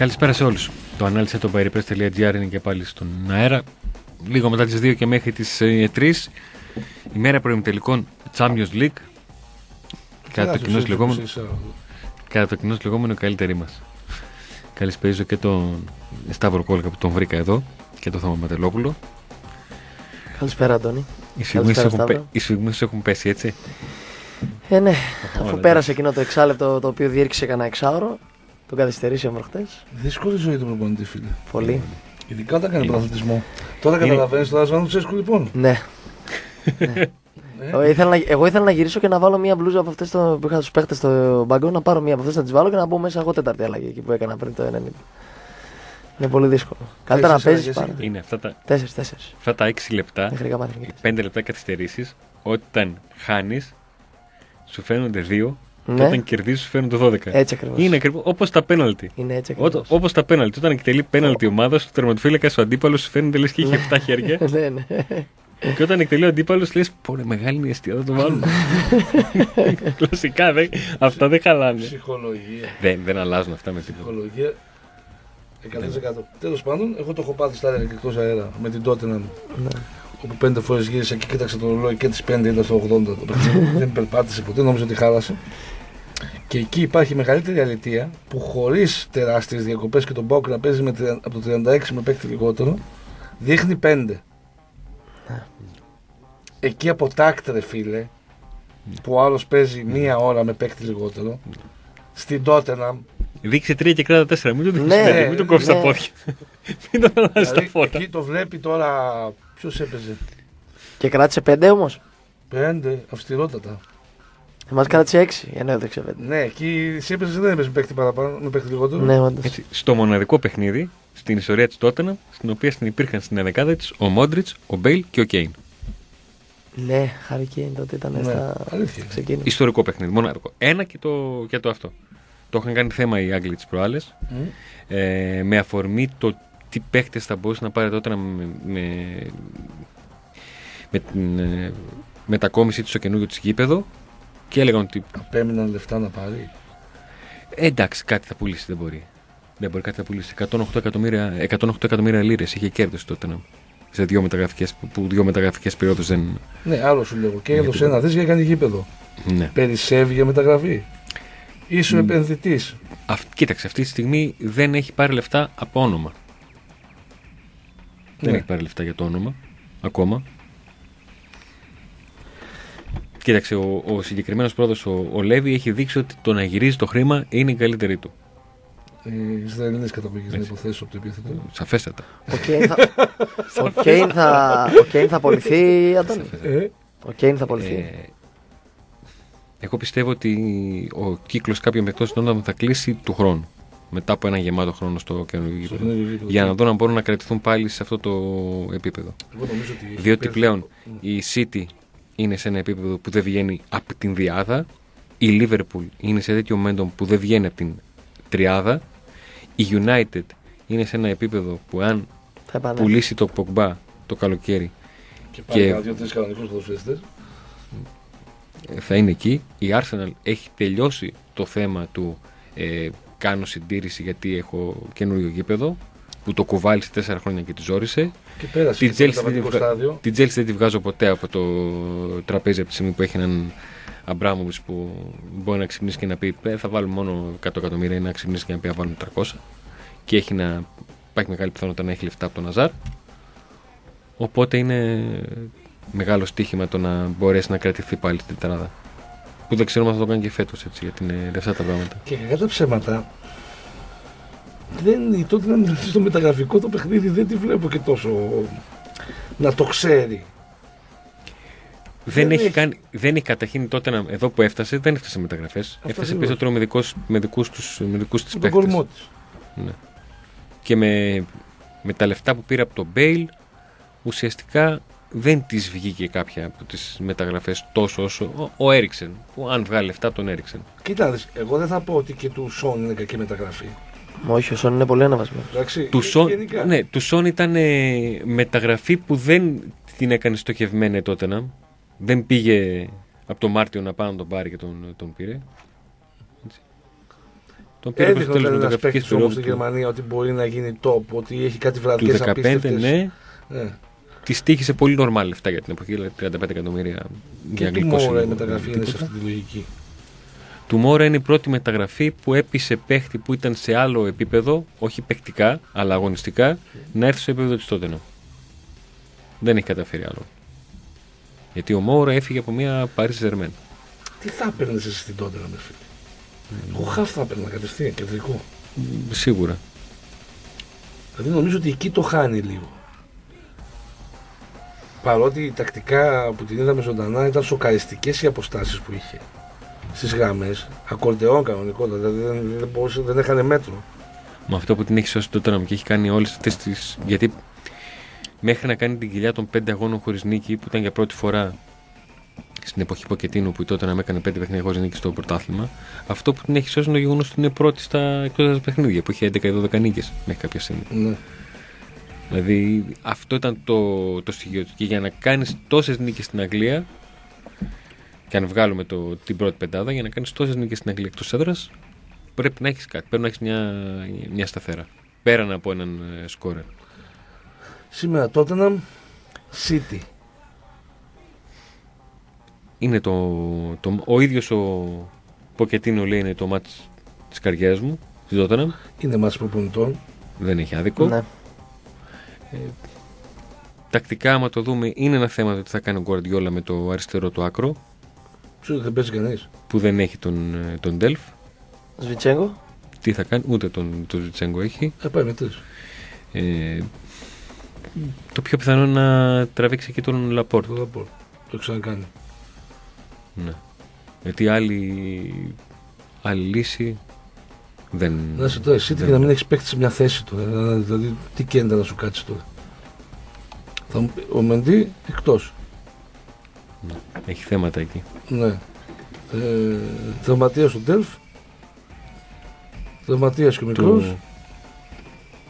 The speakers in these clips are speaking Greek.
Καλησπέρα σε όλους. Το ανάλυση το paripress.gr είναι και πάλι στον αέρα. Λίγο μετά τις 2 και μέχρι τις 3. Η μέρα προημιτελικών Champions League. Κατά το κοινός λεγόμενο. Κατά το κοινός λεγόμενο καλύτερη μας. Καλησπέριζω και τον Σταύρο Κόλκα που τον βρήκα εδώ και τον Θωμά Ματελόπουλο. Καλησπέρα, Αντώνη. Οι σφιγμοί σου έχουν, πέ... έχουν πέσει, έτσι. Ε, ναι. Αφού πέρασε εκείνο το εξάλεπτο το οποίο διήρξε κανένα εξάωρο, το καθυστερήσαμε χτε. Δύσκολη ζωή του προπονητή, φίλε. Πολύ. Ειδικά όταν κάνει πρωταθλητισμό. Τώρα καταλαβαίνεις το Άσβανο του Τσέσκου, λοιπόν. Ναι. ναι. Εγώ ήθελα, να, εγώ ήθελα να γυρίσω και να βάλω μία μπλούζα από αυτές που είχα του παίχτες στο μπαγκό, να πάρω μία από αυτές να τις βάλω και να μπω μέσα εγώ τέταρτη αλλαγή εκεί που έκανα πριν το 90. Είναι πολύ δύσκολο. Καλύτερα να παίζεις. Είναι αυτά τα. Τέσσερις, τέσσερις. Αυτά τα 6 λεπτά. Πέντε λεπτά καθυστερήσεις. Όταν χάνεις, σου φαίνονται δύο ναι. όταν κερδίζεις, σου φαίνονται 12. Έτσι ακριβώς. Είναι ακριβώς όπως τα πέναλτι. Είναι έτσι ακριβώς. Όπως τα πέναλτι. Όταν εκτελεί πέναλτι ομάδα, του τερματοφύλακα ο αντίπαλο σου φαίνεται λες και είχε 7 χέρια. ναι, ναι. Και όταν εκτελεί ο αντίπαλος, λες: Πόρε, μεγάλη είναι η αιστεία, θα το βάλουμε. Κλασικά, αυτά δεν χαλάνε. Ψυχολογία. Δεν, δεν αλλάζουν αυτά με τίποτα. Ψυχολογία 100%. Τέλος πάντων, εγώ το έχω πάθει στα έργα εκτός αέρα με την τότε ναι. όπου πέντε φορές γύρισα και κοίταξα το ρολόι και τις πέντε ήταν στο 80. δεν περπάτησε ποτέ, νόμιζα ότι χάλασε. Και εκεί υπάρχει μεγαλύτερη αλητία που χωρίς τεράστιες διακοπές και τον Μπάουκ να παίζει με, από το 36 με παίκτη λιγότερο, δείχνει 5. Ναι. Εκεί από τάκτρε φίλε, που ο άλλος παίζει μία ώρα με παίκτη λιγότερο, στην Τότεναμ. Δείξε τρία και κράτα τέσσερα. Μην το ναι, μην το κόψεις ναι. τα πόδια. μην το αλλάζει δηλαδή, τα φώτα. Εκεί το βλέπει τώρα. Ποιος έπαιζε. Και κράτησε πέντε όμως; Πέντε, αυστηρότατα. Εμά κράτησε 6, ενώ έδειξε 5. Ναι, εκεί εσύ έπαιζε δεν έπαιζε με παίχτη παραπάνω, με παίχτη λιγότερο. Ναι, όντως. Στο μοναδικό παιχνίδι στην ιστορία της Τότενα, στην οποία υπήρχαν στην ενδεκάδα της ο Μόντριτς, ο Μπέιλ και ο Κέιν. Ναι, Χάρη Κέιν τότε ήταν ναι, στα ξεκίνημα. Ιστορικό παιχνίδι, μοναδικό. Ένα και το, και το αυτό. Το είχαν κάνει θέμα οι Άγγλοι τι προάλλες. Mm. Ε, με αφορμή το τι παίχτε θα μπορούσε να πάρει τότε με, με, με την ε, μετακόμιση του στο καινούργιο της γήπεδο και έλεγαν ότι. Απέμειναν λεφτά να πάρει. Ε, εντάξει, κάτι θα πουλήσει, δεν μπορεί. Δεν μπορεί κάτι να πουλήσει. 108 εκατομμύρια, 108 εκατομμύρια λίρες είχε κέρδος τότε να. Σε δύο μεταγραφικέ που δύο μεταγραφικές περιόδους δεν. Ναι, άλλο σου λέω. Και έδωσε ένα δι για κάνει γήπεδο. Ναι. Περισσεύει για μεταγραφή. Ήσου mm. επενδυτής. Κοίταξε, αυτή τη στιγμή δεν έχει πάρει λεφτά από όνομα. Ναι. Δεν έχει πάρει λεφτά για το όνομα ακόμα. Κοίταξε, ο, ο συγκεκριμένος πρόεδρος, ο, ο Λέβη, έχει δείξει ότι το να γυρίζει το χρήμα είναι η καλύτερη του. Οι Ισραηλινέ καταπήγε να υποθέσω από το επίθετο. Σαφέστατα. Ο Κέιν θα, ο Κέιν θα, ο Κέιν θα απολυθεί, Αντώνη. Ε; Ο Κέιν θα απολυθεί. Ε, εγώ πιστεύω ότι ο κύκλος κάποιων παιχτών θα κλείσει του χρόνου. Μετά από ένα γεμάτο χρόνο στο καινούργιο γήπεδο. Για να δω αν μπορούν να κρατηθούν πάλι σε αυτό το επίπεδο. Διότι πλέον η City είναι σε ένα επίπεδο που δεν βγαίνει από την διάδα. Η Liverpool είναι σε τέτοιο momentum που δεν βγαίνει από την τριάδα. Η United είναι σε ένα επίπεδο που αν πουλήσει το Pogba το καλοκαίρι και πάει και... δύο-τρεις κανονικούς θα είναι εκεί. Η Arsenal έχει τελειώσει το θέμα του ε, κάνω συντήρηση γιατί έχω καινούριο γήπεδο που το κουβάλει σε τέσσερα χρόνια και τη ζόρισε. Και πέρασε την Chelsea δεν τη βγάζω ποτέ από το τραπέζι από τη στιγμή που έχει έναν Αμπράμοβιτς που μπορεί να ξυπνήσει και να πει «Ε, θα βάλουμε μόνο 100 εκατομμύρια ή να ξυπνήσει και να πει θα βάλουμε 300 και έχει να υπάρχει μεγάλη πιθανότητα να έχει λεφτά από τον Αζάρ. Οπότε είναι μεγάλο στοίχημα το να μπορέσει να κρατηθεί πάλι στην τετράδα. Που δεν ξέρουμε αν θα το κάνει και φέτος έτσι, γιατί είναι λεφτά τα πράγματα. Και κατά τα ψέματα, δεν, τότε να μιλήσει στο μεταγραφικό το παιχνίδι δεν τη βλέπω και τόσο να το ξέρει. Δεν, δεν, έχει, κάνει, δεν έχει καταρχήν τότε να, εδώ που έφτασε, δεν έφτασε μεταγραφές. Έφτασε περισσότερο με, δικός, με δικούς της παίχτε. Ναι. Και με, με τα λεφτά που πήρε από τον Μπέιλ, ουσιαστικά δεν της βγήκε κάποια από τις μεταγραφές τόσο όσο ο, ο Έριξεν. Που αν βγάλει λεφτά από τον Έριξεν. Κοιτάξτε, εγώ δεν θα πω ότι και του Σον είναι κακή μεταγραφή. Όχι, ο Σον είναι πολύ αναβασμένος. Του Σον, ναι, του Σον ήταν ε, μεταγραφή που δεν την έκανε στοχευμένη τότε να. Δεν πήγε από τον Μάρτιο να πάει να τον πάρει και τον, τον πήρε. Τον πήρε προς το Έδειχνε τέλος ένας μεταγραφικής παίκτης όμω περίοδου στην του, Γερμανία ότι μπορεί να γίνει top, ότι έχει κάτι του βραδιές 15, απίστευτες. ναι. ναι. Τη τύχησε πολύ νορμάλ λεφτά για την εποχή, δηλαδή 35 εκατομμύρια για Και του αγγλικό Μόρα η σύλλογο, μεταγραφή είναι σε τίποτα. αυτή τη λογική. Του Μόρα είναι η πρώτη μεταγραφή που έπεισε παίχτη που ήταν σε άλλο επίπεδο, όχι παικτικά, αλλά αγωνιστικά, να έρθει στο επίπεδο της τότε. Δεν έχει καταφέρει άλλο. Γιατί ο Μόρα έφυγε από μια Paris Germain. Τι θα έπαιρνες εσύ στην τότε, με φίλε; Εγώ χαφ θα έπαιρνα κατευθείαν, κεντρικό. Σίγουρα. Δηλαδή νομίζω ότι εκεί το χάνει λίγο. Παρότι η τακτικά που την είδαμε ζωντανά ήταν σοκαριστικές οι αποστάσεις που είχε. Στις γραμμές, ακορντεόν κανονικότατα, δηλαδή δεν, δεν, μπορούσε, δεν έχανε μέτρο. Με αυτό που την έχει σώσει τότε και έχει κάνει όλες αυτές τι. Γιατί μέχρι να κάνει την κοιλιά των πέντε αγώνων χωρίς νίκη, που ήταν για πρώτη φορά στην εποχή Ποκετίνου που τότε να με έκανε πέντε παιχνίδια χωρίς νίκη στο πρωτάθλημα, αυτό που την έχει σώσει είναι το γεγονός ότι είναι πρώτη στα εκτός παιχνίδια, που είχε 11-12 νίκες μέχρι κάποια στιγμή. Ναι. Δηλαδή αυτό ήταν το, το στοιχείο του. Και για να κάνεις τόσες νίκες στην Αγγλία, και αν βγάλουμε το, την πρώτη πεντάδα, για να κάνεις τόσες νίκες στην Αγγλία εκτός έδρας, πρέπει να έχεις κάτι. Πρέπει να έχεις μια, μια σταθερά. Πέραν από έναν ε, σκόρερ. Σήμερα Tottenham City. Είναι το, το, ο ίδιος ο Ποκετίνο λέει είναι το μάτς της καριέρας μου, της Tottenham. Είναι μάτς προπονητών. Δεν έχει άδικο. Ναι. Τακτικά, άμα το δούμε, είναι ένα θέμα το τι θα κάνει ο Guardiola με το αριστερό του άκρο, Ξέρω δεν παίζει κανείς. που δεν έχει τον, ε, τον Delf. Σβιτσέγκο. Τι θα κάνει, ούτε τον, τον Ζιτσέγκο έχει. Ε, πάει με τρεις. Ε, το πιο πιθανό είναι να τραβήξει και τον Λαπόρτ. Το θα πω. Το ξανακάνει. Ναι. Γιατί άλλη, άλλη λύση δεν. Να σε τώρα εσύ δεν- και να μην έχεις παίχτη σε μια θέση του. ε, Δηλαδή, τι κέντα να σου κάτσει τώρα. Θα μου πει, ο Μεντί εκτός. Έχει θέματα εκεί. Ναι. Ε, Τραυματία ο Ντέλφ. Τραυματία και ο μικρός. Το-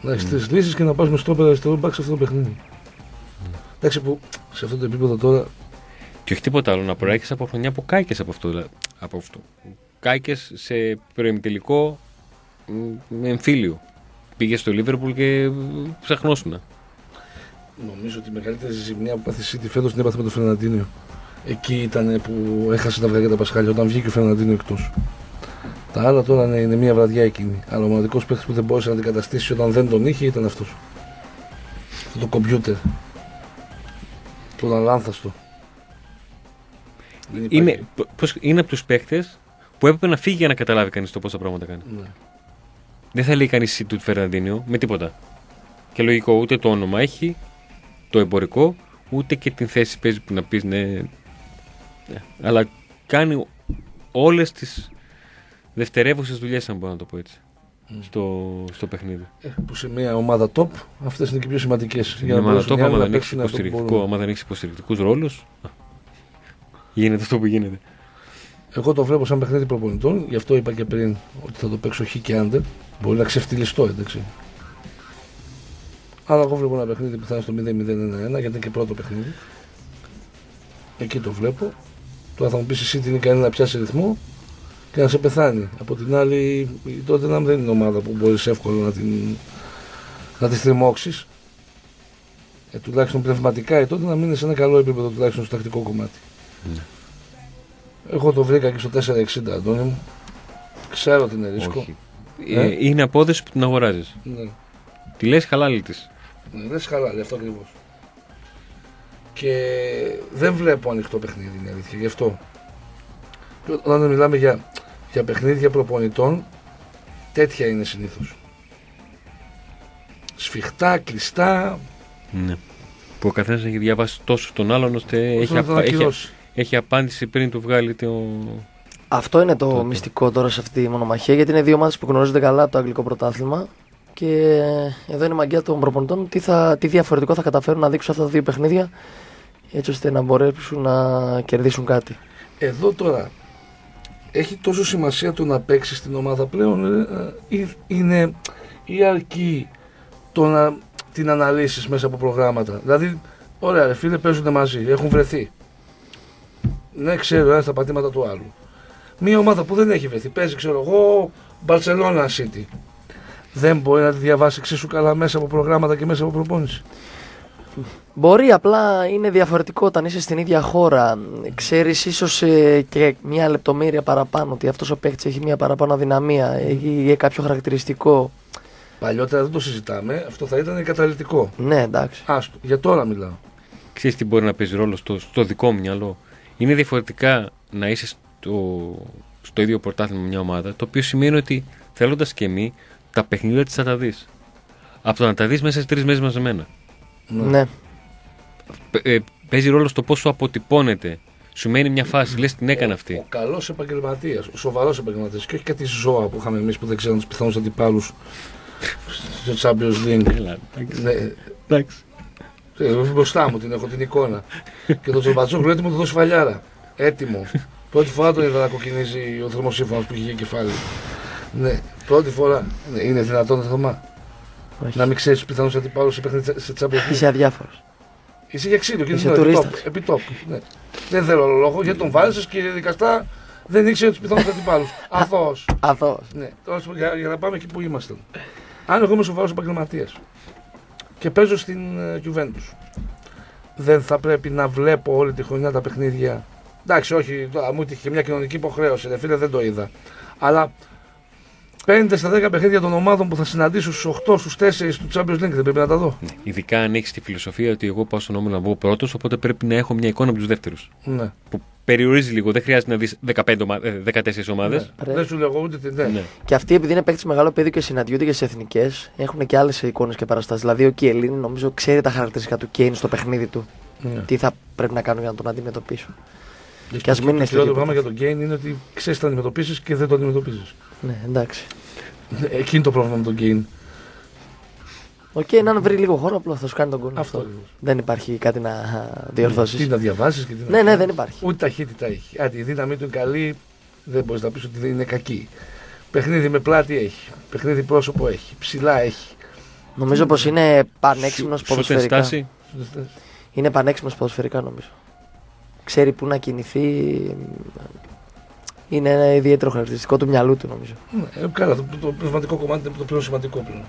Να έχεις τρεις λύσεις και να πας με στόπερ αριστερό μπακς σε αυτό το παιχνίδι. Εντάξει που σε αυτό το επίπεδο τώρα. Και όχι τίποτα άλλο, να προέρχεσαι από χρονιά που κάηκες από αυτό. δηλαδή, Από αυτό. Κάηκες σε προεμιτελικό με εμφύλιο. Πήγες στο Λίβερπουλ και ψαχνόσουνα. Νομίζω ότι η μεγαλύτερη ζημιά που πάθει η City φέτος την έπαθε με τον Φερναντίνιο. Εκεί ήταν που έχασε τα αυγά και τα πασχάλια όταν βγήκε ο Φερναντίνιο εκτός. Τα άλλα τώρα ναι, είναι μια βραδιά εκείνη. Αλλά ο μοναδικός παίκτης που δεν μπόρεσε να αντικαταστήσει όταν δεν τον είχε ήταν αυτός. Το κομπιούτερ. Τον αλάνθαστο. Δεν υπάρχει. Είναι, πώς, είναι από τους παίκτες που έπρεπε να φύγει για να καταλάβει κανείς το πόσα πράγματα κάνει. Ναι. Δεν θα λέει κανείς του Φερναντίνιο με τίποτα. Και λογικό, ούτε το όνομα έχει, το εμπορικό, ούτε και την θέση παίζει που να πεις ναι. Ναι. Αλλά κάνει όλες τις δευτερεύουσες δουλειές, αν μπορώ να το πω έτσι. Στο, στο παιχνίδι. Ε, που σε μια ομάδα top αυτές είναι και οι πιο σημαντικές. Για να ομάδα top, άμα δεν έχεις υποστηρικτικό, άμα δεν έχεις υποστηρικτικούς ρόλους, γίνεται αυτό που γίνεται. Εγώ το βλέπω σαν παιχνίδι προπονητών, γι' αυτό είπα και πριν ότι θα το παίξω χ και άντερ. Μπορεί να ξεφτυλιστώ, εντάξει. Αλλά εγώ βλέπω ένα παιχνίδι που θα είναι στο 0-0-1-1 γιατί είναι και πρώτο παιχνίδι. Εκεί το βλέπω. Τώρα θα μου πεις εσύ τι είναι ικανή να πιάσει ρυθμό και να σε πεθάνει. Από την άλλη, η τότε να δεν είναι ομάδα που μπορείς εύκολα να την, να τη θρημώξει. Ε, τουλάχιστον πνευματικά η τότε να μείνει σε ένα καλό επίπεδο τουλάχιστον στο τακτικό κομμάτι. Ναι. Εγώ το βρήκα και στο 460, Αντώνη μου. Ξέρω ότι είναι ρίσκο. Όχι. Ε; Ε, είναι απόδοση που την αγοράζεις. Ναι, Τη λες χαλάλη της. ναι, δεν σχαλάει αυτό ακριβώς. Και δεν βλέπω ανοιχτό παιχνίδι, είναι αλήθεια. Γι' αυτό. Και όταν μιλάμε για, για παιχνίδια προπονητών, τέτοια είναι συνήθως. Σφιχτά, κλειστά. Ναι. Που ο καθένας έχει διαβάσει τόσο τον άλλον ώστε έχει, ώστε να τον απα- έχει, ακυρώσει. έχει απάντηση πριν του βγάλει το. Αυτό είναι το Τότε. μυστικό τώρα σε αυτή τη μονομαχία γιατί είναι δύο ομάδε που γνωρίζονται καλά από το αγγλικό πρωτάθλημα. Και εδώ είναι η μαγεία των προπονητών τι, θα, τι διαφορετικό θα καταφέρουν να δείξουν αυτά τα δύο παιχνίδια έτσι ώστε να μπορέσουν να κερδίσουν κάτι. Εδώ τώρα έχει τόσο σημασία το να παίξεις στην ομάδα πλέον ε, ε, ή είναι ή αρκεί το να την αναλύσεις μέσα από προγράμματα; Δηλαδή, ωραία ρε φίλε παίζουν μαζί, έχουν βρεθεί. Ναι, ξέρω ένα στα πατήματα του άλλου. Μία ομάδα που δεν έχει βρεθεί, παίζει ξέρω εγώ Μπαρσελόνα City. Δεν μπορεί να τη διαβάσει εξίσου καλά μέσα από προγράμματα και μέσα από προπόνηση. Μπορεί, απλά είναι διαφορετικό όταν είσαι στην ίδια χώρα. Ξέρεις ίσως ε, και μια λεπτομέρεια παραπάνω ότι αυτός ο παίκτη έχει μια παραπάνω αδυναμία, έχει κάποιο χαρακτηριστικό. Παλιότερα δεν το συζητάμε, αυτό θα ήταν καταλητικό. Ναι, εντάξει. Άστο, για τώρα μιλάω. Ξέρεις τι μπορεί να παίζει ρόλο στο, στο δικό μου μυαλό; Είναι διαφορετικά να είσαι στο, στο ίδιο πρωτάθλημα με μια ομάδα, το οποίο σημαίνει ότι θέλοντας και εμείς, τα παιχνίδια της θα τα δεις. Από το να τα δεις μέσα σε τρεις μέρες μαζεμένα. Ναι. ναι. Ε, παίζει ρόλο στο πόσο αποτυπώνεται. Σου μένει μια φάση, λες την έκανε αυτή. Ο καλός επαγγελματίας, ο σοβαρός επαγγελματίας και όχι κάτι ζώα που είχαμε εμείς που δεν ξέραμε τους πιθανούς αντιπάλους στο Champions League. Ναι. Εντάξει. Ε, μπροστά μου την έχω την εικόνα. και τον Τζομπατζόγλου έτοιμο να του δώσει φαλιάρα. Έτοιμο. Πρώτη φορά τον είδα να κοκκινίζει ο θερμοσύμφωνος που είχε κεφάλι. Ναι, πρώτη φορά. Ναι, είναι δυνατόν Θωμά. Να μην ξέρεις του πιθανού αντιπάλου σε παιχνίδι σε Champions Είσαι αδιάφορος. Είσαι για ξύλο και είσαι τουρίστας. Επί τόπου. Ναι. Δεν θέλω λόγο γιατί τον βάζεις και δικαστά δεν ήξερε τους πιθανούς αντιπάλους. Αθώος. Αθώος. Ναι. Τώρα για, για, να πάμε εκεί που είμαστε. Αν εγώ είμαι σοβαρός επαγγελματίας και παίζω στην uh, δεν θα πρέπει να βλέπω όλη τη χρονιά τα παιχνίδια. Εντάξει, όχι, τώρα μου είχε μια κοινωνική υποχρέωση, δε φίλε, δεν το είδα. Αλλά 5 στα 10 παιχνίδια των ομάδων που θα συναντήσω στους 8, στους 4 του Champions League δεν πρέπει να τα δω. Ναι. Ειδικά αν έχει τη φιλοσοφία ότι εγώ πάω στον όμιλο να βγω πρώτος, οπότε πρέπει να έχω μια εικόνα από τους δεύτερους. Ναι. Που περιορίζει λίγο, δεν χρειάζεται να δεις 14 ομάδες. Ναι. Δεν σου λέω ούτε την ναι. ναι. Και αυτοί επειδή είναι παίκτη μεγάλο παιδί και συναντιούνται και σε εθνικές, έχουν και άλλες εικόνες και παραστάσεις. Δηλαδή ο Κιελίνη νομίζω ξέρει τα χαρακτηριστικά του Κέιν στο παιχνίδι του. Ναι. Τι θα πρέπει να κάνουν για να τον αντιμετωπίσω. Και ας μην είναι Το πράγμα για τον Κέιν είναι ότι ξέρεις να αντιμετωπίσεις και δεν το αντιμετωπίζεις. Ναι, εντάξει. Εκείνη το πρόβλημα με τον Κέιν. Ο Κέιν, αν βρει λίγο χώρο, απλώ θα σου κάνει τον κόλπο. Αυτό. Δεν υπάρχει κάτι να διορθώσεις. Τι να διαβάσεις και τι να. Ναι, ναι, δεν υπάρχει. Ούτε ταχύτητα έχει. Αν η δύναμή του είναι καλή, δεν μπορείς να πεις ότι δεν είναι κακή. Παιχνίδι με πλάτη έχει. Παιχνίδι πρόσωπο έχει. Ψηλά έχει. Νομίζω πως είναι πανέξυπνος ποδοσφαιρικά. Είναι πανέξυπνος ποδοσφαιρικά νομίζω. Ξέρει πού να κινηθεί είναι ένα ιδιαίτερο χαρακτηριστικό του μυαλού του νομίζω. Ναι, ε, καλά, το, το πνευματικό κομμάτι είναι το πιο σημαντικό πλέον.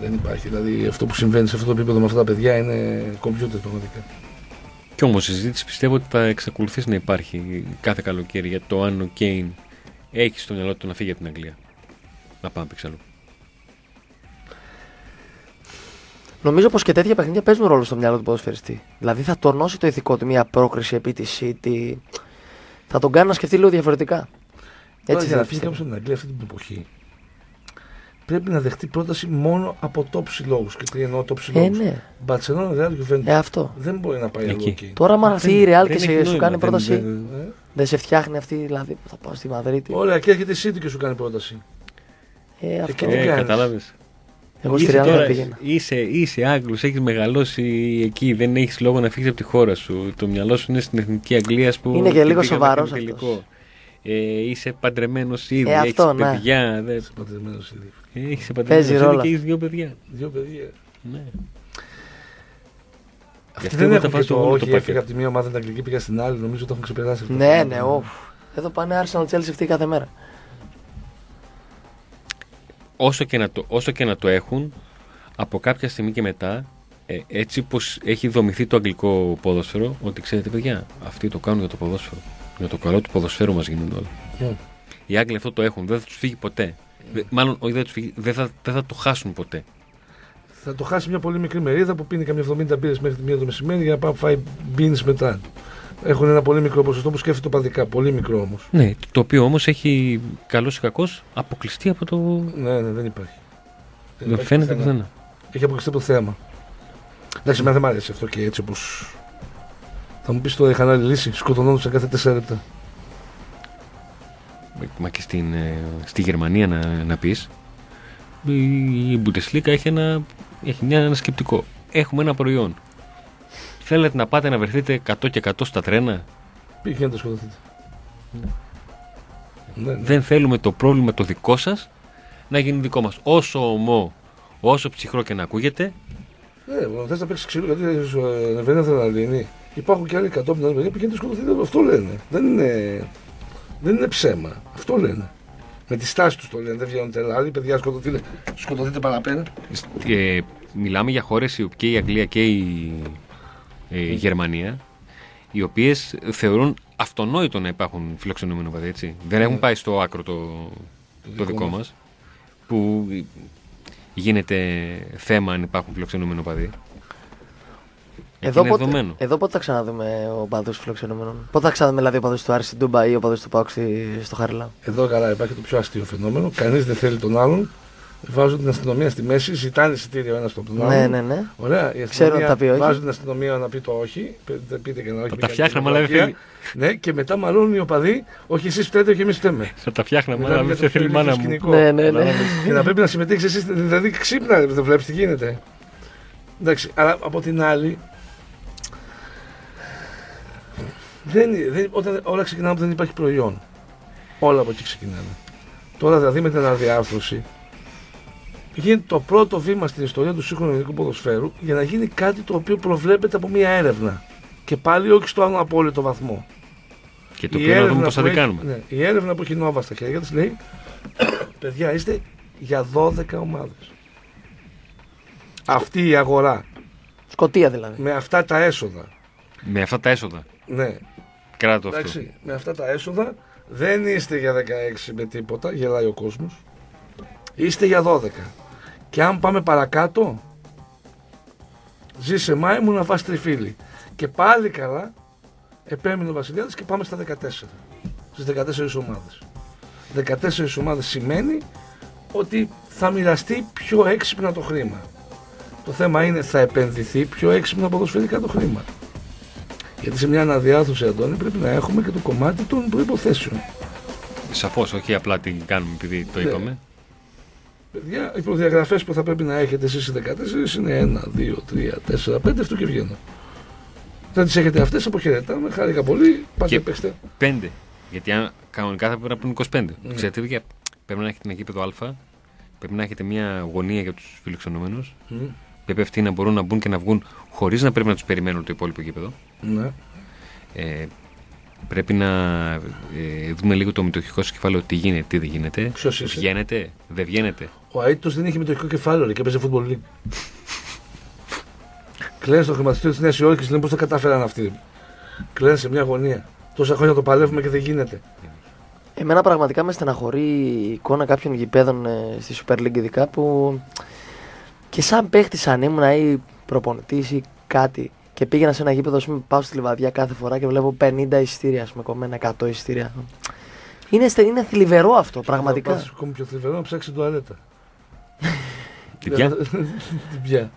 Δεν υπάρχει. Δηλαδή αυτό που συμβαίνει σε αυτό το επίπεδο με αυτά τα παιδιά είναι κομπιούτερ πραγματικά. Κι όμως η συζήτηση πιστεύω ότι θα εξακολουθήσει να υπάρχει κάθε καλοκαίρι για το αν ο Κέιν έχει στο μυαλό του να φύγει από την Αγγλία. Να πάμε πixαλού. Νομίζω πως και τέτοια παιχνίδια παίζουν ρόλο στο μυαλό του ποδοσφαιριστή. Δηλαδή θα τονώσει το ηθικό του μια πρόκριση επί της City, θα τον κάνει να σκεφτεί λίγο διαφορετικά. Έτσι θα αφήσει κάποιο στην Αγγλία αυτή την εποχή. Πρέπει να δεχτεί πρόταση μόνο από top συλλόγους. Και τι εννοώ top συλλόγους. Ε, ναι. Μπαρσελόνα, Ρεάλ και Ε, αυτό. Δεν μπορεί να πάει εκεί. εκεί. Τώρα, άμα έρθει η Ρεάλ και σε, σου κάνει πρόταση. Δεν, δεν, δεν σε φτιάχνει αυτή, δηλαδή που θα πάω στη Μαδρίτη. Ωραία, και έρχεται η City και σου κάνει πρόταση. Ε, αυτό. Ε, Κατάλαβες. Εγώ στη Ρεάλ πήγαινα. Είσαι, είσαι Άγγλος, έχεις μεγαλώσει εκεί, δεν έχεις λόγο να φύγεις από τη χώρα σου. Το μυαλό σου είναι στην εθνική Αγγλία που. Είναι και λίγο σοβαρός αυτός. Ε, είσαι παντρεμένος ήδη, ε, αυτό, έχεις ναι. παιδιά. Δεν... Είσαι παντρεμένος ήδη. Ε, είσαι παντρεμένος ήδη και έχεις δύο παιδιά. Δύο παιδιά. Ναι. Αυτή δεν έχουν και το όχι, έφυγα από τη μία ομάδα την Αγγλική, πήγα στην άλλη, νομίζω ότι έχουν ξεπεράσει αυτό. Ναι, ναι, οφ. Εδώ πάνε Arsenal Chelsea αυτή κάθε μέρα. Όσο και, να το, όσο και να το έχουν, από κάποια στιγμή και μετά, ε, έτσι πως έχει δομηθεί το αγγλικό ποδόσφαιρο, ότι ξέρετε παιδιά, αυτοί το κάνουν για το ποδόσφαιρο. Για το καλό του ποδοσφαίρου μας γίνονται όλα. Yeah. Οι Άγγλοι αυτό το έχουν, δεν θα τους φύγει ποτέ. Yeah. Μάλλον όχι, δεν, φύγει, δεν, θα, δεν θα το χάσουν ποτέ. Θα το χάσει μια πολύ μικρή μερίδα που πίνει καμιά 70 μπύρες μέχρι τη μία το μεσημέρι για να πάει φάει beans μετά. Έχουν ένα πολύ μικρό ποσοστό που σκέφτεται παδικά. Πολύ μικρό όμως. Ναι, το οποίο όμως έχει καλός ή κακός αποκλειστεί από το. Ναι, ναι, δεν υπάρχει. Δεν, δεν φαίνεται πουθενά. Έχει αποκλειστεί από το θέαμα. Εντάξει, εμένα δεν μ' άρεσε αυτό και έτσι όπω. Θα μου πεις τώρα είχαν άλλη λύση. Σκοτωνόντουσαν κάθε 4 λεπτά. Μα και στην, ε, στη Γερμανία να, να πεις. Η Bundesliga έχει ένα, έχει μια, ένα σκεπτικό. Έχουμε ένα προϊόν. Θέλετε να πάτε να βρεθείτε 100 και 100 στα τρένα; Πήγαινε να το σκοτωθείτε. Ναι. Ναι, Δεν θέλουμε το πρόβλημα το δικό σας να γίνει δικό μας. Όσο ομό, όσο ψυχρό και να ακούγεται. Ναι, θες να παίξεις ξύλο γιατί ανεβαίνει αδρεναλίνη. Υπάρχουν και άλλοι κατόπιν παιδιά που πηγαίνουν σκοτωθείτε. Αυτό λένε. Δεν είναι, δεν είναι ψέμα. Αυτό λένε. Με τη στάση τους το λένε, δεν βγαίνουν τελάδι. Παιδιά, σκοτωθείτε, σκοτωθείτε παραπέρα. Ε, μιλάμε για χώρες και η Αγγλία και η, ε, η Γερμανία, οι οποίες θεωρούν αυτονόητο να υπάρχουν φιλοξενούμενοι οπαδοί. Έτσι. Δεν έχουν πάει στο άκρο το, το, δικό μας. Που γίνεται θέμα αν υπάρχουν φιλοξενούμενοι οπαδοί. Εδώ πότε, εδώ πότε θα ξαναδούμε ο παδό φιλοξενούμενων; Πότε θα ξαναδούμε δηλαδή ο παδό του Άρση Ντούμπα ή ο παδό του Πάουξη στο Χαριλά. Εδώ καλά υπάρχει το πιο αστείο φαινόμενο. Κανείς δεν θέλει τον άλλον. Βάζουν την αστυνομία στη μέση, ζητάνε εισιτήριο ένα στον τον άλλον. Ναι, ναι, ναι. Ωραία. Η Ξέρω τα πει όχι. Βάζουν την αστυνομία να πει το όχι. Πείτε και να όχι. Θα τα φτιάχναμε, αλλά δεν θέλει. Ναι, και μετά μαλώνουν οι οπαδοί, όχι εσείς φταίτε, όχι εμείς φταίμε. Θα τα φτιάχναμε, αλλά δεν θέλει μάνα μου. Ναι, ναι, ναι. Και να πρέπει να συμμετέχει εσείς, δηλαδή ξύπνα, δεν βλέπεις τι γίνεται. Εντάξει, αλλά από την άλλη, Δεν, δεν, όταν όλα ξεκινάμε δεν υπάρχει προϊόν. Όλα από εκεί ξεκινάνε. Τώρα δηλαδή με την αναδιάρθρωση γίνεται το πρώτο βήμα στην ιστορία του σύγχρονου ελληνικού ποδοσφαίρου για να γίνει κάτι το οποίο προβλέπεται από μια έρευνα. Και πάλι όχι στο άλλο απόλυτο βαθμό. Και το οποίο να δούμε πώς θα κάνουμε. Ναι, η έρευνα που έχει νόβα στα χέρια της λέει: Παιδιά, είστε για 12 ομάδες. Αυτή η αγορά. Σκοτία δηλαδή. Με αυτά τα έσοδα. Με αυτά τα έσοδα. Ναι. Κράτος αυτό. Με αυτά τα έσοδα δεν είστε για 16 με τίποτα, γελάει ο κόσμος. Είστε για 12. Και αν πάμε παρακάτω, ζήσε μάη μου να φας τριφύλι. Και πάλι καλά, επέμεινε ο Βασιλιάδης και πάμε στα 14. Στις 14 ομάδες. 14 ομάδες σημαίνει ότι θα μοιραστεί πιο έξυπνα το χρήμα. Το θέμα είναι θα επενδυθεί πιο έξυπνα ποδοσφαιρικά το χρήμα. Γιατί σε μια αναδιάθρωση, Αντώνη, πρέπει να έχουμε και το κομμάτι των προποθέσεων. Σαφώς, όχι απλά την κάνουμε επειδή το ναι. είπαμε. Παιδιά, οι προδιαγραφές που θα πρέπει να έχετε εσείς οι 14 είναι 1, 2, 3, 4, 5, αυτό και βγαίνω. Δεν τις έχετε αυτές, αποχαιρετάμε. Χάρηκα πολύ. Πάτε και παίξτε. 5. Γιατί αν κανονικά θα πρέπει να πούνε 25. Ναι. Ξέρετε, παιδιά, πρέπει να έχετε ένα γήπεδο Α, πρέπει να έχετε μια γωνία για τους φιλοξενούμενους. Mm. Πρέπει αυτοί να μπορούν να μπουν και να βγουν χωρίς να πρέπει να τους περιμένουν το υπόλοιπο γήπεδο. Ναι. Ε, πρέπει να ε, δούμε λίγο το μετοχικό σου κεφάλαιο τι γίνεται, τι δεν γίνεται. Ποιος είσαι; Βγαίνεται, δεν βγαίνεται. Ο Αίτητος δεν έχει μετοχικό κεφάλαιο και παίζει φούτμπολ λίγκ. Κλαίνε στο χρηματιστήριο της Νέας Υόρκης λένε πώς τα κατάφεραν αυτοί. Κλαίνε σε μια γωνία. Τόσα χρόνια το παλεύουμε και δεν γίνεται. Εμένα πραγματικά με στεναχωρεί η εικόνα κάποιων γηπέδων ε, στη Super League ειδικά που και σαν παίχτης σαν ήμουν ή προπονητής ή κάτι και πήγαινα σε ένα γήπεδο, πούμε, πάω στη λιβαδιά κάθε φορά και βλέπω 50 εισιτήρια, ας πούμε, κομμένα 100 εισιτήρια. Είναι, είναι θλιβερό αυτό, πραγματικά. Θα ακόμη πιο θλιβερό να ψάξεις τουαλέτα. Την πια; Την πια.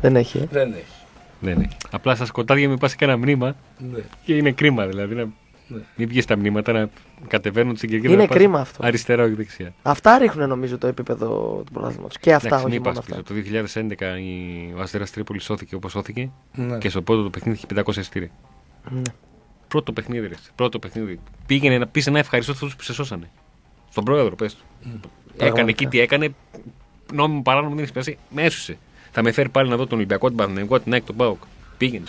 Δεν έχει. Ε. Δεν έχει. Ναι, ναι. Απλά στα σκοτάδια με πας και ένα μνήμα ναι. και είναι κρίμα δηλαδή. Να... Ναι. Μην βγεις τα μνήματα να κατεβαίνουν στην κερκίδα. Είναι κρίμα αυτό. Αριστερά, όχι δεξιά. Αυτά ρίχνουν νομίζω το επίπεδο του πρωταθλήματο. Και αυτά, όχι μόνο αυτά. Το 2011 ο Αστέρας Τρίπολη σώθηκε όπως σώθηκε ναι. και στο πρώτο το παιχνίδι είχε 500 εισιτήρια. Ναι. Πρώτο παιχνίδι, ρε. Πρώτο παιχνίδι. Πήγαινε να πει ένα ευχαριστώ αυτούς που σε σώσανε. Στον πρόεδρο, πες. Mm. Έκανε εκεί τι έκανε. Νόμιμο παράνομο δεν έχεις πέσει. Με έσουσε. Θα με φέρει πάλι να δω τον Ολυμπιακό, την Παναγενικό, την ΑΕΚ, τον Πάοκ. Πήγαινε.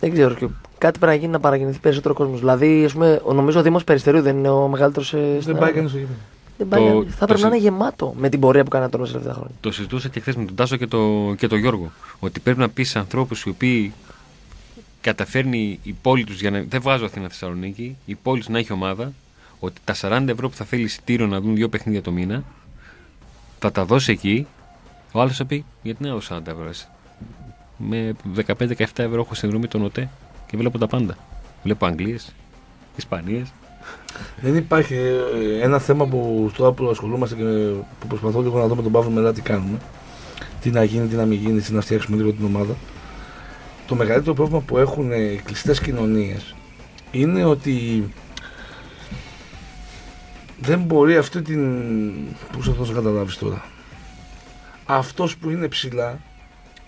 Δεν ξέρω κάτι πρέπει να γίνει να παραγγελθεί περισσότερο κόσμος. Δηλαδή, ας πούμε, νομίζω ο Δήμος Περιστερίου δεν είναι ο μεγαλύτερος. Ε, δεν πάει κανείς στο γήπεδο. Το, θα πρέπει να είναι γεμάτο με την πορεία που κάνει τώρα σε αυτά τα χρόνια. Το συζητούσα και χθες με τον Τάσο και, το, και τον Γιώργο. Ότι πρέπει να πεις σε ανθρώπους οι οποίοι καταφέρνει η πόλη τους για να. Δεν βάζω Αθήνα Θεσσαλονίκη, η πόλη τους να έχει ομάδα, ότι τα 40 ευρώ που θα θέλει εισιτήριο να δουν δύο παιχνίδια το μήνα, θα τα δώσει εκεί. Ο άλλος θα πει: Γιατί να δώσω 40 ευρώ. Με 15-17 ευρώ έχω συνδρομή τον ΟΤΕ και βλέπω τα πάντα. Βλέπω Αγγλίες, Ισπανίες. Δεν υπάρχει ε, ένα θέμα που τώρα που ασχολούμαστε και που προσπαθώ λίγο να δω με τον Παύλο Μελά τι κάνουμε. Τι να γίνει, τι να μην γίνει, τι να φτιάξουμε λίγο την ομάδα. Το μεγαλύτερο πρόβλημα που έχουν οι κλειστές κοινωνίες είναι ότι δεν μπορεί αυτή την. Πώς θα το καταλάβεις τώρα; Αυτός που είναι ψηλά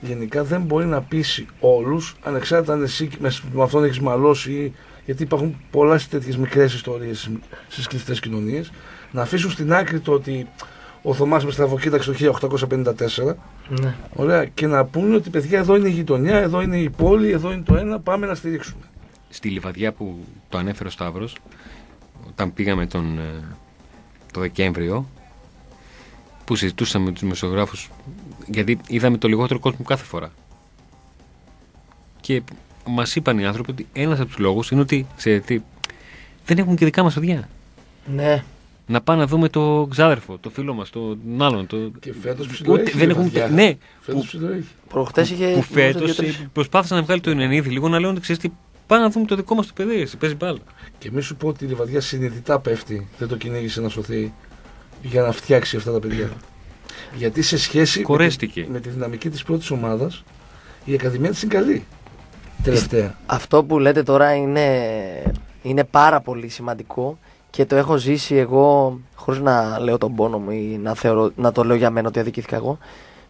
γενικά δεν μπορεί να πείσει όλους, ανεξάρτητα αν εσύ με, με αυτόν έχεις μαλώσει, γιατί υπάρχουν πολλές τέτοιες μικρές ιστορίες στις κλειστές κοινωνίες, να αφήσουν στην άκρη το ότι ο Θωμάς με στραβοκοίταξε το 1854. Ναι. Ωραία, και να πούνε ότι παιδιά εδώ είναι η γειτονιά, εδώ είναι η πόλη, εδώ είναι το ένα, πάμε να στηρίξουμε. Στη λιβαδιά που το ανέφερε ο Σταύρος, όταν πήγαμε τον, ε, το Δεκέμβριο που συζητούσαμε με τους μεσογράφους γιατί είδαμε το λιγότερο κόσμο κάθε φορά και μας είπαν οι άνθρωποι ότι ένας από τους λόγους είναι ότι ξέρετε, δεν έχουν και δικά μας παιδιά. Ναι. Να πάμε να δούμε το ξάδερφο, το φίλο μας, τον άλλον. Το... Και φέτος ψηλό έχει. Δεν έχουν... Ναι, φέτος που, έχει. Προχτές είχε. που φέτος προσπάθησαν να βγάλει το 90 λίγο να λένε ότι ξέρεις τι, πάμε να δούμε το δικό μας το παιδί. Εσύ παίζει μπάλα. Και μη σου πω ότι η Λιβαδιά συνειδητά πέφτει, δεν το κυνήγησε να σωθεί για να φτιάξει αυτά τα παιδιά. Γιατί σε σχέση με τη, με τη δυναμική της πρώτης ομάδας, η Ακαδημία της είναι καλή. Τελευταία. Αυτό που λέτε τώρα είναι, είναι πάρα πολύ σημαντικό και το έχω ζήσει εγώ, χωρίς να λέω τον πόνο μου ή να, θεωρώ, να το λέω για μένα ότι αδικήθηκα εγώ.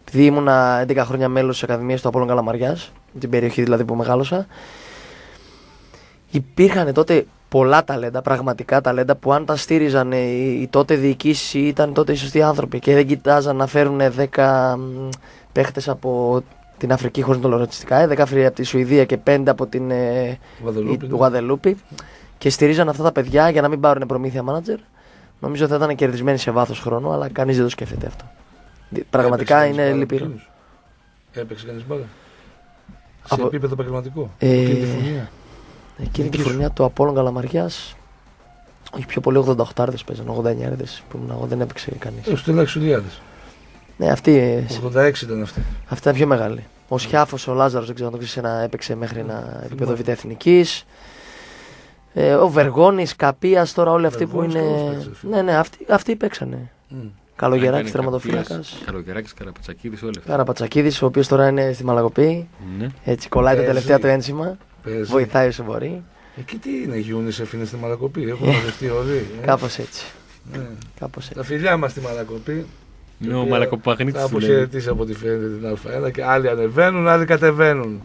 Επειδή ήμουνα 11 χρόνια μέλος της Ακαδημίας του Απόλων Καλαμαριάς, την περιοχή δηλαδή που μεγάλωσα, υπήρχαν τότε πολλά ταλέντα, πραγματικά ταλέντα που αν τα στήριζαν οι, οι τότε διοικήσεις ήταν τότε οι σωστοί άνθρωποι και δεν κοιτάζαν να φέρουν 10 παίχτες από την Αφρική χωρίς να το λέω 11 από τη Σουηδία και 5 από την ε, Γουαδελούπη και στηρίζαν αυτά τα παιδιά για να μην πάρουν προμήθεια manager. Νομίζω θα ήταν κερδισμένοι σε βάθος χρόνου, αλλά κανείς δεν το σκέφτεται αυτό. Πραγματικά Έπαιξε είναι κανείς λυπηρό. μπάλα, Έπαιξε κανείς μπάλα; Σε Από- επίπεδο επαγγελματικό. Ε, Εκείνη τη φουρνιά. Εκείνη τη Δική σου. χρονιά του Απόλλων Καλαμαριάς, όχι πιο πολύ 88 παίζαν, 89 που ήμουν εγώ, δεν έπαιξε κανείς. Ε, στου ελάχιστου χιλιάδε. Ναι, αυτή, ε, 86 ήταν αυτή. αυτή ήταν πιο μεγάλη. Ο Σιάφος, ο Λάζαρος, δεν ξέρω αν το ξέρεις, ένα έπαιξε μέχρι ένα επίπεδο β' εθνικής. Ε, ο Βεργόνης, Καπίας, τώρα όλοι αυτοί που Βεργόνης είναι. καλός παίκτης, φίλε. Ναι, ναι, αυτοί, αυτοί παίξανε. Μμ. Καλογεράκης, τερματοφύλακας. Καλογεράκης, Καραπατσακίδη, όλοι αυτοί. Καραπατσακίδη, ο οποίος τώρα είναι στη Μαλαγοπή. Ναι. Έτσι, κολλάει τα Παίζει. τελευταία του ένσημα. Παίζει. Βοηθάει όσο μπορεί. Εκεί τι είναι, UNICEF είναι στη Μαλακοπή. Έχουν μαζευτεί όλοι. ε. Κάπως έτσι. Ναι. Κάπως έτσι. Τα φιλιά μας στη Μαλακοπή. Είναι ο Μαλακοπαγνήτη Θα του λέει. αποχαιρετήσει από ό,τι φαίνεται την Α1 και άλλοι ανεβαίνουν, άλλοι κατεβαίνουν.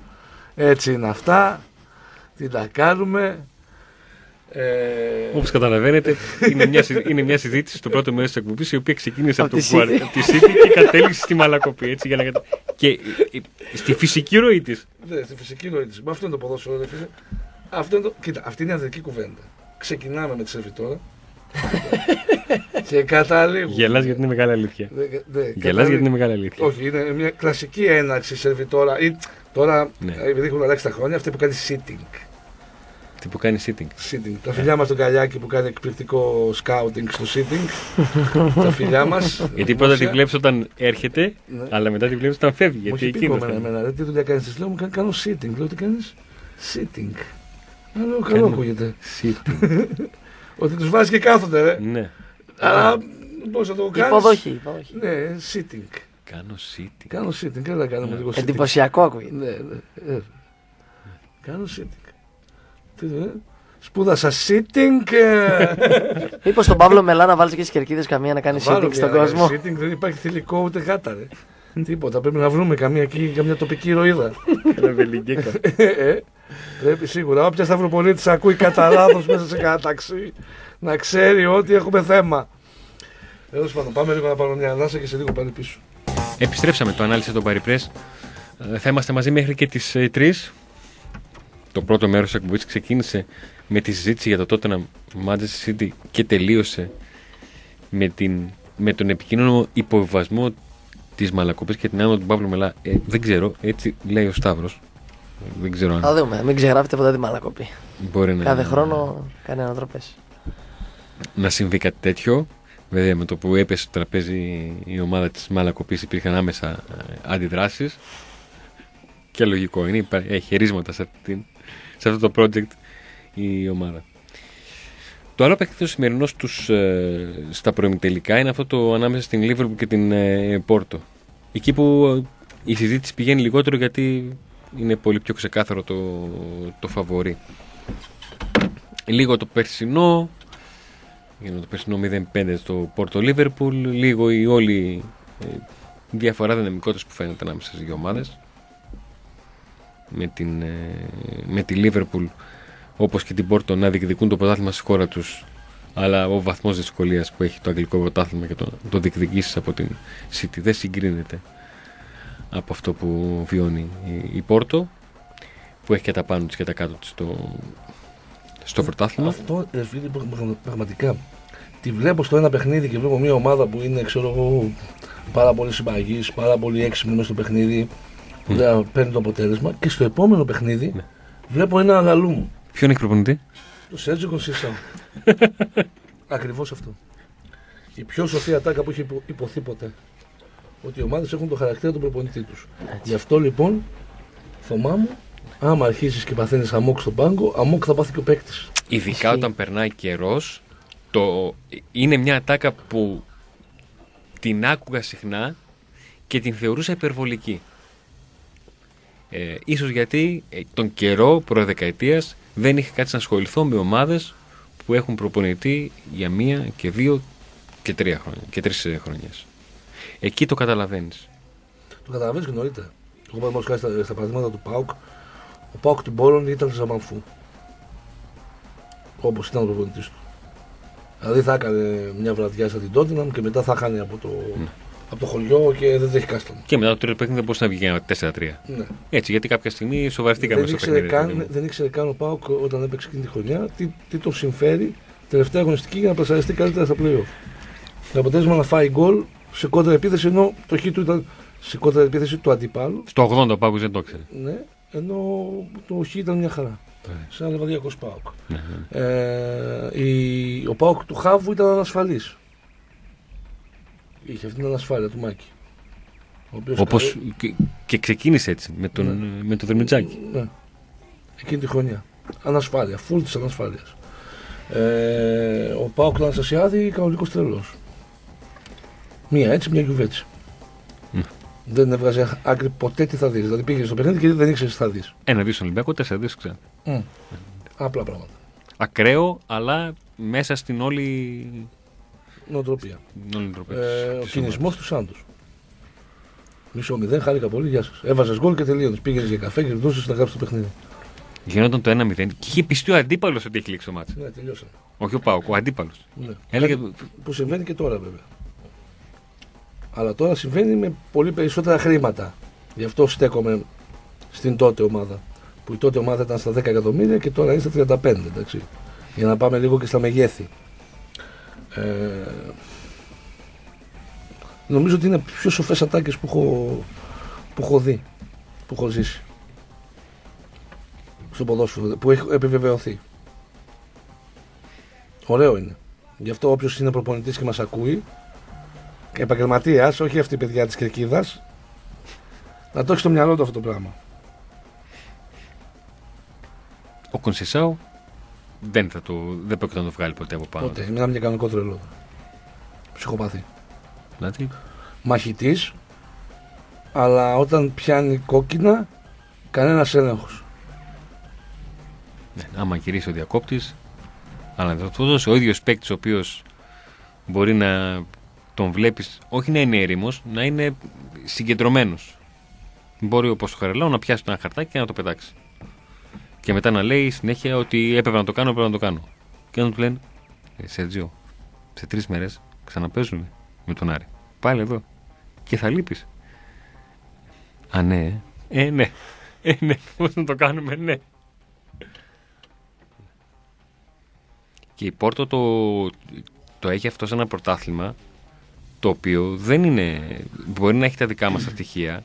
Έτσι είναι αυτά. Τι τα κάνουμε. Ε, Όπως καταλαβαίνετε, είναι μια, συ- είναι μια συζήτηση στο πρώτο μέρος της εκπομπής η οποία ξεκίνησε από, Από το τη Γουαρ- City. από τη City και κατέληξε στη Μαλακοπή. Έτσι, για να κατα... Και ε, ε, στη φυσική ροή της. Ναι, στη φυσική ροή της. Αυτό είναι το ποδόσφαιρο, ρε φίλε. Αυτό είναι το... Κοίτα, αυτή είναι η ανδρική κουβέντα. Ξεκινάμε με τη σερβιτόρα. και καταλήγουμε. Γελάς γιατί είναι μεγάλη αλήθεια. Ναι, ναι, Γελάς καταλήγουμε- γιατί είναι μεγάλη αλήθεια. Όχι, είναι μια κλασική έναρξη σερβιτόρα. Ή, τώρα, Ναι. επειδή έχουν αλλάξει τα χρόνια, αυτή που κάνει sitting. Τι που κάνει sitting. sitting. Τα φιλιά μας τον Καλιάκη που κάνει εκπληκτικό scouting στο sitting. τα φιλιά μας. Γιατί πρώτα τη βλέπεις όταν έρχεται, Ναι. αλλά μετά τη βλέπεις όταν φεύγει. Γιατί Όχι, εκείνος πήγαμε θέλει. εμένα. ρε, Τι δουλειά κάνεις, λέω μου κάνει κάνω sitting. Λέω τι κάνεις; Sitting. Α, λέω καλό Κάνω. ακούγεται. Sitting. Ότι τους βάζεις και κάθονται, ρε. ναι. Αλλά πώ να το κάνεις. Υποδοχή. υποδοχή. Ναι, sitting. Κάνω sitting. Κάνω sitting. Καλά, κάνουμε λίγο sitting. Εντυπωσιακό ακούγεται. Ναι, ναι. ε. Κάνω sitting. Τι είναι. Σπούδασα sitting. ε. Μήπως τον Παύλο Μελά να βάλεις και στις κερκίδες καμία να κάνει Βάλω sitting στον μια κόσμο; Sitting δεν υπάρχει θηλυκό ούτε γάτα, ρε. Τίποτα. Πρέπει να βρούμε καμία, εκεί, καμιά τοπική ηρωίδα. Ένα βελιγκέκα. Ε, ε, Πρέπει σίγουρα. Όποια Σταυροπολίτη ακούει κατά λάθος μέσα σε κανένα ταξί να ξέρει ότι έχουμε θέμα. Τέλος πάντων, πάμε λίγο να πάρουμε μια ανάσα και σε λίγο πάλι πίσω. Επιστρέψαμε το ανάλυση των Παριπρές. Ε, Θα είμαστε μαζί μέχρι και τις ε, 3. Το πρώτο μέρος της εκπομπής ξεκίνησε με τη συζήτηση για το Tottenham Manchester City και τελείωσε με, την, με τον επικοινωνό υποβιβασμό της Μαλακοπής και την άνω του Παύλου Μελά. Ε, δεν ξέρω, έτσι λέει ο Σταύρος. Δεν ξέρω Θα αν δούμε. Μην ξεγράφετε ποτέ τη μαλακοπή. μπορεί να, Κάθε χρόνο κάνει ανατροπές. να συμβεί κάτι τέτοιο. Βέβαια με το που έπεσε στο τραπέζι η ομάδα της Μαλακοπής υπήρχαν άμεσα ε, αντιδράσεις και λογικό είναι, υπά- έχει χαιρίσματα σε, αυτή την- σε αυτό το project η ομάδα. Το άλλο παιχνίδι το σημερινός στους, ε, στα προημιτελικά είναι αυτό το ανάμεσα στην Liverpool και την ε, Πόρτο. Εκεί που ε, η συζήτηση πηγαίνει λιγότερο γιατί είναι πολύ πιο ξεκάθαρο το, το φαβορί. Λίγο το περσινό, για το περσινό 0-5 στο Πόρτο Λίβερπουλ, λίγο η όλη ε, διαφορά δυναμικότητας που φαίνεται ανάμεσα στις δύο ομάδες. Με, την, ε, με τη Λίβερπουλ όπως και την Πόρτο να διεκδικούν το πρωτάθλημα στη χώρα τους αλλά ο βαθμός δυσκολίας που έχει το αγγλικό πρωτάθλημα και το, το διεκδικήσεις από την City δεν συγκρίνεται από αυτό που βιώνει η, η Πόρτο που έχει και τα πάνω της και τα κάτω της στο, στο πρωτάθλημα. Αυτό, ε, φίλε, πραγματικά. Τη βλέπω στο ένα παιχνίδι και βλέπω μια ομάδα που είναι, ξέρω εγώ, πάρα πολύ συμπαγής, πάρα πολύ έξυπνη μέσα στο παιχνίδι. Που mm. παίρνει το αποτέλεσμα. Και στο επόμενο παιχνίδι ναι. βλέπω ένα αγαλούμ. Ποιον έχει προπονητή; Το Σέρτζο Κονσίσα. Ακριβώς αυτό. Η πιο σοφή ατάκα που έχει υποθεί ποτέ. Ότι οι ομάδες έχουν το χαρακτήρα του προπονητή τους. Γι' αυτό λοιπόν, Θωμά μου, άμα αρχίσεις και παθαίνεις αμόκ στον πάγκο, αμόκ θα πάθει και ο παίκτης. Ειδικά όταν περνάει καιρός, το... είναι μια ατάκα που την άκουγα συχνά και την θεωρούσα υπερβολική. Ε, ίσως γιατί ε, τον καιρό προδεκαετίας δεν είχε κάτι να ασχοληθώ με ομάδες που έχουν προπονητή για μία και δύο και τρία χρόνια και τρεις ε, χρονιές. Εκεί το καταλαβαίνεις. Το καταλαβαίνεις και νωρίτερα. Εγώ παραδείγματος στα, στα παραδείγματα του ΠΑΟΚ, ο ΠΑΟΚ του Μπόλων ήταν Ζαμανφού. Όπως ήταν ο προπονητής του. Δηλαδή θα έκανε μια βραδιά σαν την Τότιναμ και μετά θα χάνει από το, ναι. Από το χωριό και δεν έχει κάστον. Και μετά το τρίτο παιχνίδι δεν μπορούσε να βγει για 4-3. Ναι. Έτσι, γιατί κάποια στιγμή σοβαρευτήκαμε στο παιχνίδι. Καν, δεν ήξερε καν ο Πάοκ όταν έπαιξε εκείνη τη χρονιά τι, τι τον συμφέρει τελευταία αγωνιστική για να πλασαριστεί καλύτερα στα πλοία. Το αποτέλεσμα να φάει γκολ σε κόντρα επίθεση ενώ το χ του ήταν σε κόντρα επίθεση του αντιπάλου. Στο 80 ο Πάοκ δεν το ξέρει. Ναι, ενώ το χ ήταν μια χαρά. Ναι. Σε ένα λεβαδιακό Πάοκ. Ναι, ναι. Ε, η, ο Πάοκ του Χάβου ήταν ανασφαλής. Είχε αυτή την ανασφάλεια του Μάκη. Όπως και, και, ξεκίνησε έτσι με τον, ναι. με τον Δερμιτζάκη. Ναι. Εκείνη τη χρονιά. Ανασφάλεια, φουλ της ανασφάλειας. Ε, ο Πάοκ Λανσασιάδη κανονικός τρελός. Μία έτσι, μία γιουβέτσι. Mm. Δεν έβγαζε άκρη ποτέ τι θα δεις. Δηλαδή πήγε στο παιχνίδι και δεν ήξερε τι θα δεις. Ένα-δύο στον Ολυμπιακό, τέσσερα-δύο ξέρω. Mm. Απλά πράγματα. Ακραίο, αλλά μέσα στην όλη νοοτροπία. Ε, ο κινησμός του Σάντου. Μισό μηδέν, χάρηκα πολύ, γεια σας. Έβαζες γκολ και τελείωνες. Πήγαινες για καφέ και δούσε να γράψεις το παιχνίδι. Γινόταν το 1-0 και είχε πιστεί ο αντίπαλος ότι έχει λήξει το μάτι. Ναι, τελειώσαμε. Όχι ο Πάουκ, ο αντίπαλος. Ναι. Έλεγε... Που συμβαίνει και τώρα βέβαια. Αλλά τώρα συμβαίνει με πολύ περισσότερα χρήματα. Γι' αυτό στέκομαι στην τότε ομάδα. Που η τότε ομάδα ήταν στα 10 εκατομμύρια και τώρα είναι στα 35. Εντάξει. Για να πάμε λίγο και στα μεγέθη. Ε, νομίζω ότι είναι πιο σοφές ατάκες που έχω, που έχω δει, που έχω ζήσει στο ποδόσφαιρο, που έχει επιβεβαιωθεί. Ωραίο είναι. Γι' αυτό όποιος είναι προπονητής και μας ακούει, επαγγελματίας, όχι αυτή η παιδιά της Κερκίδας, να το έχει στο μυαλό του αυτό το πράγμα. Ο Κονσισάου δεν, θα το, δεν πρόκειται να το βγάλει ποτέ από πάνω. Ποτέ. Μιλάμε για κανονικό τρελό. Ψυχοπαθή. Δηλαδή; Μαχητής, αλλά όταν πιάνει κόκκινα, κανένας έλεγχος. Ναι, άμα γυρίσει ο διακόπτης, αλλά αυτό ο ίδιος παίκτης ο οποίος μπορεί να τον βλέπεις, όχι να είναι έρημος, να είναι συγκεντρωμένος. Μπορεί όπως ο Χαρελάου να πιάσει ένα χαρτάκι και να το πετάξει. Και μετά να λέει συνέχεια ότι έπρεπε να το κάνω, έπρεπε να το κάνω. Και να του λένε, ε, Σέρτζιο, σε τρεις μέρες ξαναπέζουμε με τον Άρη. Πάλι εδώ. Και θα λείπεις. Α, ναι. Ε, ναι. Ε, ναι. Πώς να το κάνουμε, ναι. Και η Πόρτο το, το έχει αυτό σε ένα πρωτάθλημα το οποίο δεν είναι. Μπορεί να έχει τα δικά μας στοιχεία,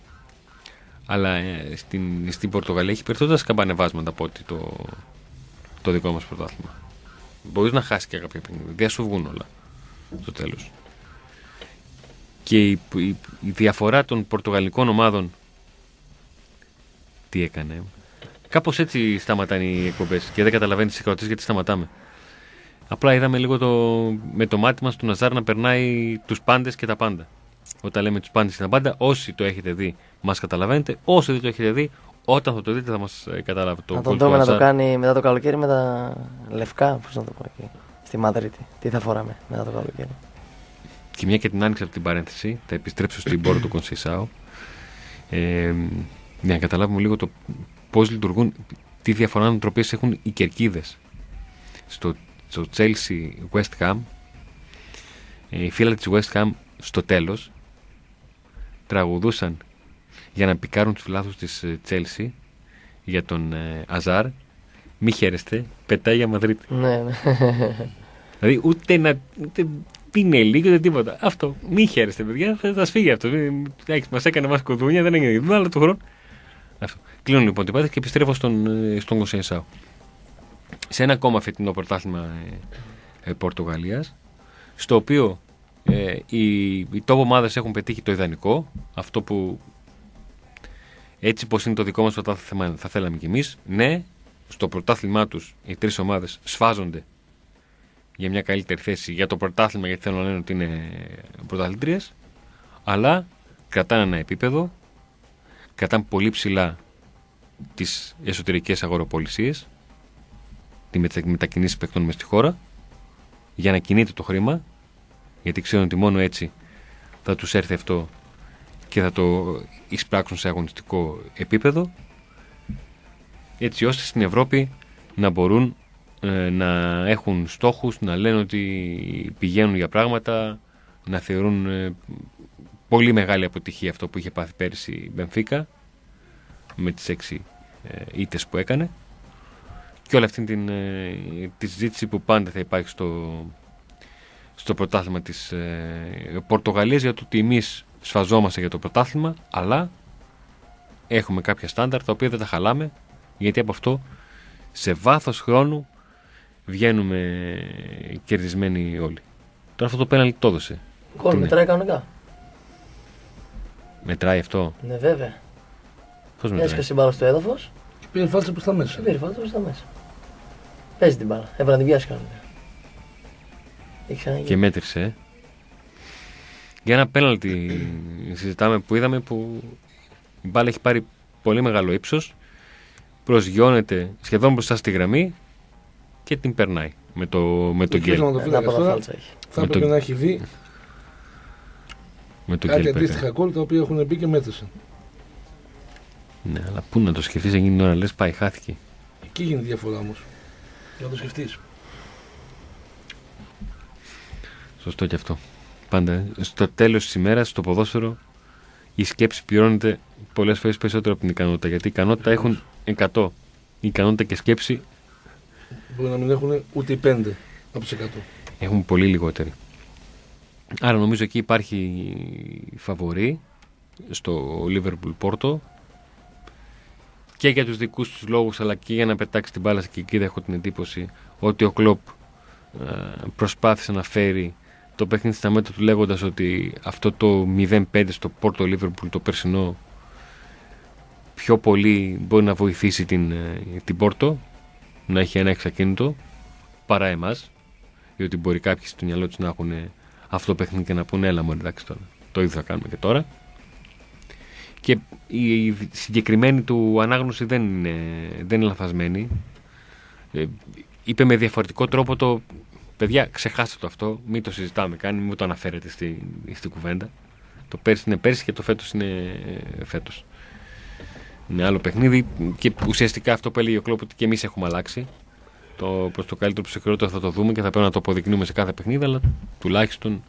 αλλά ε, στην, στην Πορτογαλία έχει περισσότερα σκαμπανεβάσματα από ότι το, το δικό μας πρωτάθλημα. Μπορείς να χάσεις και κάποια παιχνίδια. Δεν σου βγουν όλα στο τέλος. Και η, η, η, διαφορά των πορτογαλικών ομάδων. Τι έκανε. Κάπως έτσι σταματάνε οι εκπομπές και δεν καταλαβαίνεις τι ερωτήσει γιατί σταματάμε. Απλά είδαμε λίγο το, με το μάτι μας του Ναζάρ να περνάει τους πάντες και τα πάντα. Όταν λέμε τους πάντες και τα πάντα, όσοι το έχετε δει, μας καταλαβαίνετε. Όσοι δεν το έχετε δει, όταν θα το δείτε, θα μας ε, καταλάβετε. Να τον δούμε να το κάνει μετά το καλοκαίρι με τα λευκά, πώς να το πω εκεί. Στη Μαδρίτη. Τι θα φοράμε μετά το καλοκαίρι. Και μια και την άνοιξα από την παρένθεση, θα επιστρέψω στην πόρτα του Κονσισάου. Ε, για να καταλάβουμε λίγο το πώς λειτουργούν, τι διαφορά νοοτροπίε έχουν οι κερκίδες. Στο, στο Chelsea West Ham, οι φίλοι της West Ham στο τέλος τραγουδούσαν για να πικάρουν τους λάθους της Τσέλσι για τον ε, Αζάρ Μη χαίρεστε, πετάει για Μαδρίτη. Ναι, ναι. Δηλαδή ούτε να. Ούτε πίνελι, ούτε τίποτα. Αυτό. Μη χαίρεστε, παιδιά, θα σα φύγει αυτό. Μας έκανε μας κοδούνια, δεν έγινε δουλειά, αλλά το χρόνο. Αυτό. Κλείνω λοιπόν την πάθη και επιστρέφω στον, ε, στον Κοσιενσάου. Σε ένα ακόμα φετινό πρωτάθλημα ε, ε, Πορτογαλίας, στο οποίο ε, οι, οι τόπο ομάδες έχουν πετύχει το ιδανικό, αυτό που έτσι πως είναι το δικό μας πρωτάθλημα θα θέλαμε κι εμείς. Ναι, στο πρωτάθλημά τους οι τρεις ομάδες σφάζονται για μια καλύτερη θέση για το πρωτάθλημα γιατί θέλουν να λένε ότι είναι πρωταθλητρίες. Αλλά κρατάνε ένα επίπεδο κρατάνε πολύ ψηλά τις εσωτερικές αγοροπολισίες τη μετακινήσεις παιχτών μες στη χώρα για να κινείται το χρήμα γιατί ξέρουν ότι μόνο έτσι θα τους έρθει αυτό και θα το εισπράξουν σε αγωνιστικό επίπεδο έτσι ώστε στην Ευρώπη να μπορούν ε, να έχουν στόχους, να λένε ότι πηγαίνουν για πράγματα, να θεωρούν ε, πολύ μεγάλη αποτυχία αυτό που είχε πάθει πέρυσι η Μπενφίκα με τις έξι ε, ήττες που έκανε. Και όλη αυτή την, ε, τη συζήτηση που πάντα θα υπάρχει στο, στο πρωτάθλημα της ε, Πορτογαλίας για το ότι εμείς σφαζόμαστε για το πρωτάθλημα αλλά έχουμε κάποια στάνταρ τα οποία δεν τα χαλάμε γιατί από αυτό σε βάθος χρόνου βγαίνουμε κερδισμένοι όλοι. Τώρα αυτό το πέναλτι το έδωσε. Κόλ μετράει κανονικά; Μετράει αυτό. Ναι, βέβαια. Πώς μετράει; Έσκασε την μπάλα στο έδαφος. Και πήρε φάλτσα προς τα μέσα. Και πήρε φάλτσα προς τα μέσα. Παίζει την μπάλα. Έπρεπε να την πιάσει κανονικά. Και μέτρησε. Ε. Για ένα πέναλτι συζητάμε που είδαμε που η μπάλα έχει πάρει πολύ μεγάλο ύψος. Προσγειώνεται σχεδόν μπροστά στη γραμμή και την περνάει με το, με τον γκέλ. Θα έπρεπε να έχει δει με κάτι αντίστοιχα κόλ τα οποία έχουν μπει και μέτρησαν. Ναι, αλλά πού να το σκεφτείς εκείνη την ώρα, λες πάει, χάθηκε. Εκεί γίνεται διαφορά όμως. Για να το σκεφτείς. Σωστό και αυτό. Πάντα. Στο τέλος της ημέρας, στο ποδόσφαιρο, η σκέψη πληρώνεται πολλές φορές περισσότερο από την ικανότητα. Γιατί η ικανότητα έχουν 100. Η ικανότητα και σκέψη Μπορεί να μην έχουν ούτε οι 5 από τους 100. Έχουν πολύ λιγότεροι. Άρα νομίζω εκεί υπάρχει φαβορή στο Liverpool Porto και για τους δικούς τους λόγους αλλά και για να πετάξει την μπάλα και εκεί έχω την εντύπωση ότι ο Κλόπ ε, προσπάθησε να φέρει το παιχνίδι στα μέτρα του λέγοντας ότι αυτό το 0-5 στο Porto Liverpool το περσινό πιο πολύ μπορεί να βοηθήσει την, ε, την Πόρτο να έχει ένα εξακίνητο παρά εμάς. Διότι μπορεί κάποιοι στο μυαλό τους να έχουν αυτό το παιχνίδι και να πούνε έλα μου εντάξει τώρα. Το ίδιο θα κάνουμε και τώρα. Και η συγκεκριμένη του ανάγνωση δεν είναι, δεν είναι λαθασμένη. Ε, είπε με διαφορετικό τρόπο το παιδιά ξεχάστε το αυτό, μην το συζητάμε καν, μην το αναφέρετε στη, στη κουβέντα. Το πέρσι είναι πέρσι και το φέτος είναι φέτος με άλλο παιχνίδι και ουσιαστικά αυτό που έλεγε ο Κλόπ ότι και εμείς έχουμε αλλάξει. Το προς το καλύτερο, προ το χειρότερο θα το δούμε και θα πρέπει να το αποδεικνύουμε σε κάθε παιχνίδι, αλλά τουλάχιστον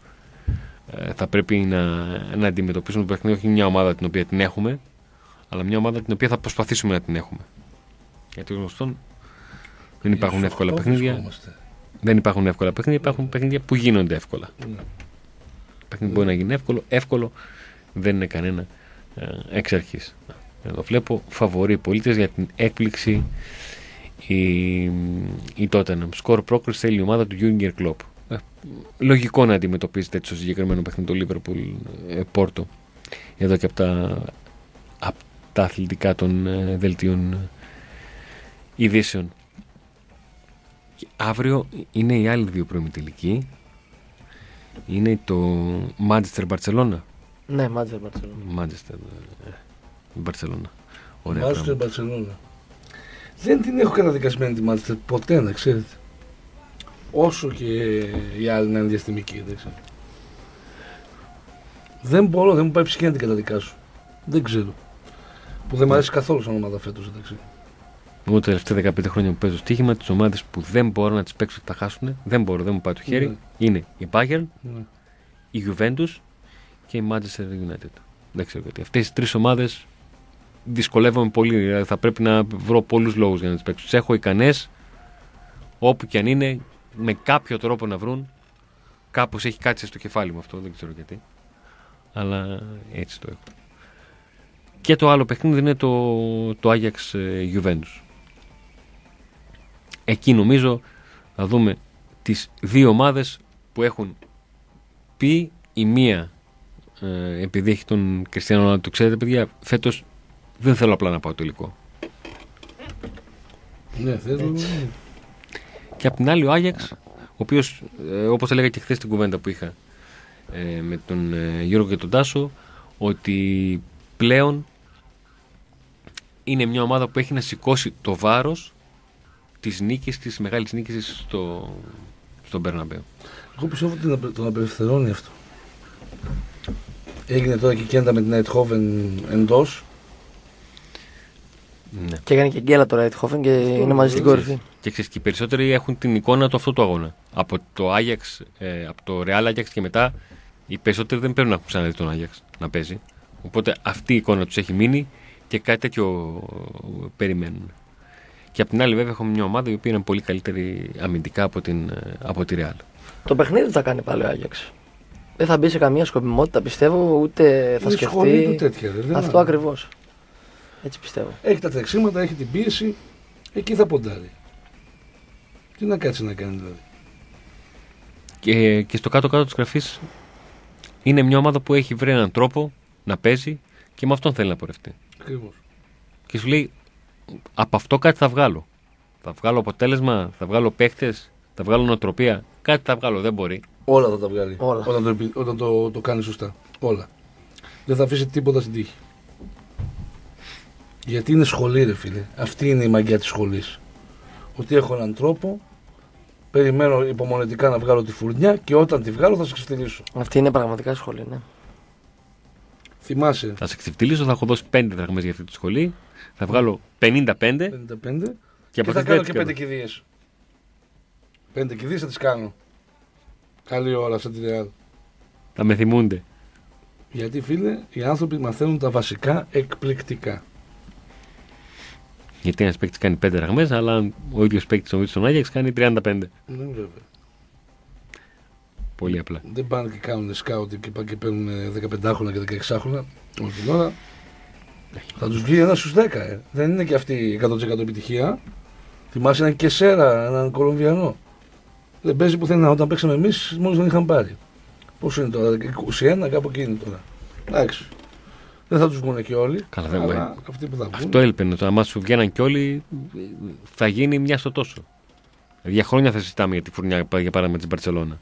ε, θα πρέπει να, να αντιμετωπίσουμε το παιχνίδι όχι μια ομάδα την οποία την έχουμε, αλλά μια ομάδα την οποία θα προσπαθήσουμε να την έχουμε. Γιατί γνωστόν δεν υπάρχουν εύκολα παιχνίδια. Δεν υπάρχουν εύκολα παιχνίδια, υπάρχουν παιχνίδια που γίνονται εύκολα. Ναι. Παιχνίδι μπορεί να γίνει εύκολο, εύκολο δεν είναι κανένα ε, εξ αρχής. Εδώ βλέπω φαβορεί πολίτες για την έκπληξη η, η Tottenham. Σκορ πρόκριση θέλει η ομάδα του Junior Klopp. Ε, λογικό να αντιμετωπίζετε έτσι το συγκεκριμένο παιχνίδι το Liverpool ε, Πόρτο εδώ και από τα, από τα αθλητικά των ε, δελτίων ε, ειδήσεων. αύριο είναι οι άλλοι δύο προημιτελικοί. Είναι το Manchester Barcelona. Ναι, Manchester Barcelona. Manchester, η Μπαρσελόνα. Μάλιστα Μπαρσελόνα. Δεν την έχω καταδικασμένη τη Μάλιστα ποτέ, να ξέρετε. Όσο και οι άλλοι να είναι διαστημικοί, δεν ξέρω. Δεν μπορώ, δεν μου πάει ψυχή να την καταδικάσω. Δεν ξέρω. Που δεν μου αρέσει καθόλου σαν ομάδα φέτος, εντάξει. Εγώ τα τελευταία 15 χρόνια που παίζω στοίχημα, τις ομάδες που δεν μπορώ να τις παίξω και τα χάσουν, δεν μπορώ, δεν μου πάει το χέρι, ναι. είναι η Bayern, ναι. η Juventus και η Manchester United. Δεν ξέρω γιατί. Αυτές οι τρεις ομάδες δυσκολεύομαι πολύ. Δηλαδή θα πρέπει να βρω πολλούς λόγους για να τις παίξω. Τις έχω ικανές, όπου και αν είναι, με κάποιο τρόπο να βρουν. Κάπως έχει κάτσει στο κεφάλι μου αυτό, δεν ξέρω γιατί. Αλλά έτσι το έχω. Και το άλλο παιχνίδι είναι το, το Ajax ε, Juventus. Εκεί νομίζω θα δούμε τις δύο ομάδες που έχουν πει η μία ε, επειδή έχει τον Κριστιανό να το ξέρετε παιδιά φέτος δεν θέλω απλά να πάω τελικό. Ναι, θέλω. Και απ' την άλλη ο Άγιαξ, ο οποίος, ε, όπως έλεγα και χθες στην κουβέντα που είχα ε, με τον ε, Γιώργο και τον Τάσο, ότι πλέον είναι μια ομάδα που έχει να σηκώσει το βάρος τη νίκη, της μεγάλης νίκης στο, στον Περναμπέο. Εγώ πιστεύω ότι τον απελευθερώνει αυτό. Έγινε τώρα και κέντα με την Αιτχόβεν εντός. Ναι. Και έκανε και γκέλα τώρα Αιτχόβεν και είναι μαζί στην κορυφή. Και ξέρεις, και οι περισσότεροι έχουν την εικόνα του αυτού του αγώνα. Από το Άγιαξ, ε, από το Real Ajax και μετά, οι περισσότεροι δεν παίρνουν να έχουν ξαναδεί τον Άγιαξ να παίζει. Οπότε αυτή η εικόνα τους έχει μείνει και κάτι τέτοιο περιμένουν. Και απ' την άλλη, βέβαια, έχουμε μια ομάδα η οποία είναι πολύ καλύτερη αμυντικά από, την, ε, από τη Real. Το παιχνίδι θα κάνει πάλι ο Άγιαξ. Δεν θα μπει σε καμία σκοπιμότητα, πιστεύω, ούτε θα Είναι σκεφτεί. σχολή του τέτοια, ρε, δεν Αυτό είναι. ακριβώς. Έτσι πιστεύω. Έχει τα τρεξίματα, έχει την πίεση, εκεί θα ποντάρει. Τι να κάτσει να κάνει δηλαδή. Και, και στο κάτω-κάτω της γραφής είναι μια ομάδα που έχει βρει έναν τρόπο να παίζει και με αυτόν θέλει να πορευτεί. Ακριβώς. Και σου λέει, από αυτό κάτι θα βγάλω. Θα βγάλω αποτέλεσμα, θα βγάλω παίχτες, θα βγάλω νοοτροπία. Κάτι θα βγάλω, δεν μπορεί. Όλα θα τα βγάλει. Όλα. Όταν, το, επι- όταν το, το κάνει σωστά. Όλα. Δεν θα αφήσει τίποτα στην τύχη. Γιατί είναι σχολή, ρε φίλε. Αυτή είναι η μαγιά της σχολής. Ότι έχω έναν τρόπο, περιμένω υπομονετικά να βγάλω τη φουρνιά και όταν τη βγάλω θα σε ξεφτυλίσω. Αυτή είναι πραγματικά σχολή, ναι. Θυμάσαι, Θα σε ξεφτυλίσω, θα έχω δώσει 5 δραχμές για αυτή τη σχολή. Θα βγάλω 55 55 και και από θα αυτή κάνω δεν και πέντε κηδείες. Πέντε κηδείες θα τις κάνω. Καλή ώρα σε τη Real. θα με θυμούνται. Γιατί φίλε, οι άνθρωποι μαθαίνουν τα βασικά εκπληκτικά. Γιατί ένας παίκτης κάνει 5 δραχμές, αλλά ο ίδιος παίκτης ο Βίτσον Άγιαξ κάνει 35. Ναι, βέβαια. Πολύ απλά. Δεν πάνε και κάνουν σκάουτι και πάνε και παίρνουν 15 χρόνια και 16 χρόνια όλη την ώρα. Θα τους βγει ένας στους 10. Ε. Δεν είναι και αυτή 100% επιτυχία. Θυμάσαι έναν Κεσέρα, έναν Κολομβιανό. Δεν παίζει πουθενά. Όταν παίξαμε εμείς, μόλις τον είχαν πάρει. Πόσο είναι τώρα, 21, κάπου εκεί είναι τώρα. Εντάξει. Δεν θα τους βγουν και όλοι. Καλά, δεν αλλά μπορεί. αυτοί που θα βγουν. Αυτό έλπαινε. Το άμα σου βγαίναν κι όλοι, θα γίνει μια στο τόσο. Για χρόνια θα συζητάμε για τη φουρνιά για παράδειγμα της Μπαρσελόνα.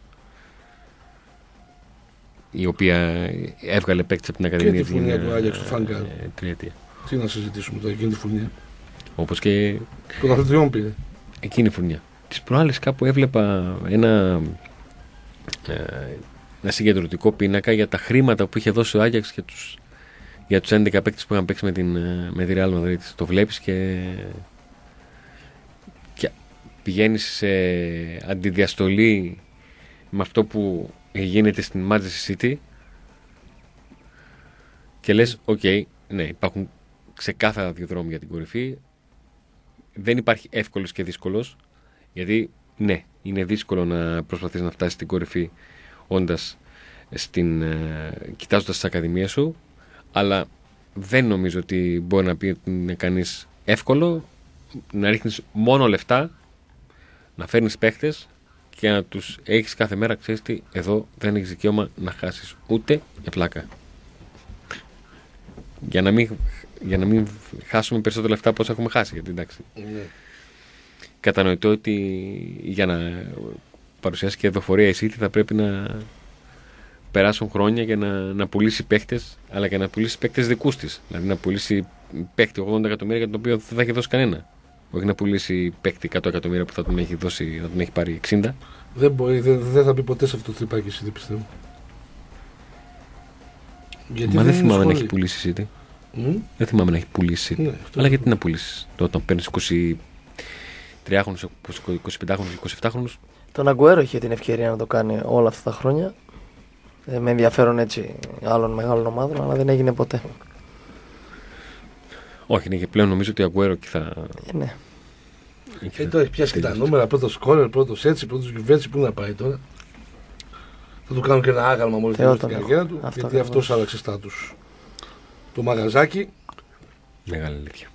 Η οποία έβγαλε παίκτης από την Ακαδημία τη φουρνιά του Άγιαξ, του Φανκάρ. ε, τριετία. Τι να συζητήσουμε τώρα, εκείνη τη φουρνιά. Όπως και Των αθλητριών πήρε. εκείνη η φουρνιά. Τις προάλλες κάπου έβλεπα ένα, ε, ένα συγκεντρωτικό πίνακα για τα χρήματα που είχε δώσει ο Άγιαξ για τους, για τους 11 παίκτες που είχαν παίξει με, την, ε, με τη Real Madrid. Το βλέπεις και, και πηγαίνεις σε αντιδιαστολή με αυτό που γίνεται στην Manchester City και λες, οκ, ναι, υπάρχουν ξεκάθαρα δύο δρόμοι για την κορυφή. Δεν υπάρχει εύκολος και δύσκολος, γιατί ναι, είναι δύσκολο να προσπαθείς να φτάσεις στην κορυφή όντας στην, ε, κοιτάζοντας τις ακαδημίες σου, αλλά δεν νομίζω ότι μπορεί να πει ότι είναι κανείς εύκολο να ρίχνεις μόνο λεφτά, να φέρνεις παίχτες και να τους έχεις κάθε μέρα, ξέρεις τι, εδώ δεν έχεις δικαίωμα να χάσεις ούτε για πλάκα. Για να μην, για να μην χάσουμε περισσότερα λεφτά από όσα έχουμε χάσει. Γιατί εντάξει, Ναι. κατανοητό ότι για να παρουσιάσεις και δοφορία η City θα πρέπει να περάσουν χρόνια για να, να πουλήσει παίχτες, αλλά και να πουλήσει παίχτες δικούς της. Δηλαδή να πουλήσει παίχτη 80 εκατομμύρια για τον οποίο δεν θα έχει δώσει κανένα. Όχι να πουλήσει παίχτη 100 εκατομμύρια που θα τον έχει, δώσει, θα τον έχει πάρει 60. Δεν μπορεί, δεν, δεν θα μπει ποτέ σε αυτό το τρυπάκι εσύ, δεν πιστεύω. Γιατί Μα δεν είναι θυμάμαι να σχολή. έχει πουλήσει η City. Μμ, Δεν θυμάμαι να έχει πουλήσει. Ναι, αυτό αλλά είναι. γιατί να πουλήσεις όταν παίρνεις 23 χρονου 25 χρονου 27 χρονου. Τον Αγκουέρο είχε την ευκαιρία να το κάνει όλα αυτά τα χρόνια. Ε, με ενδιαφέρον έτσι άλλων μεγάλων ομάδων, αλλά δεν έγινε ποτέ. Όχι, ναι, και πλέον νομίζω ότι ο Αγκουέρο και θα. Ε, ναι. Ε, τώρα έχει πιάσει και τα νούμερα. Πρώτος σκόρερ, πρώτος έτσι, πρώτος γιουβέτσι. Πού να πάει τώρα. Θα του κάνουν και ένα άγαλμα μόλις Θεό τελειώσει τον την έχω. καριέρα του. Αυτό γιατί ακριβώς. αυτός άλλαξε στάτους. Το μαγαζάκι, Μεγάλη αλήθεια.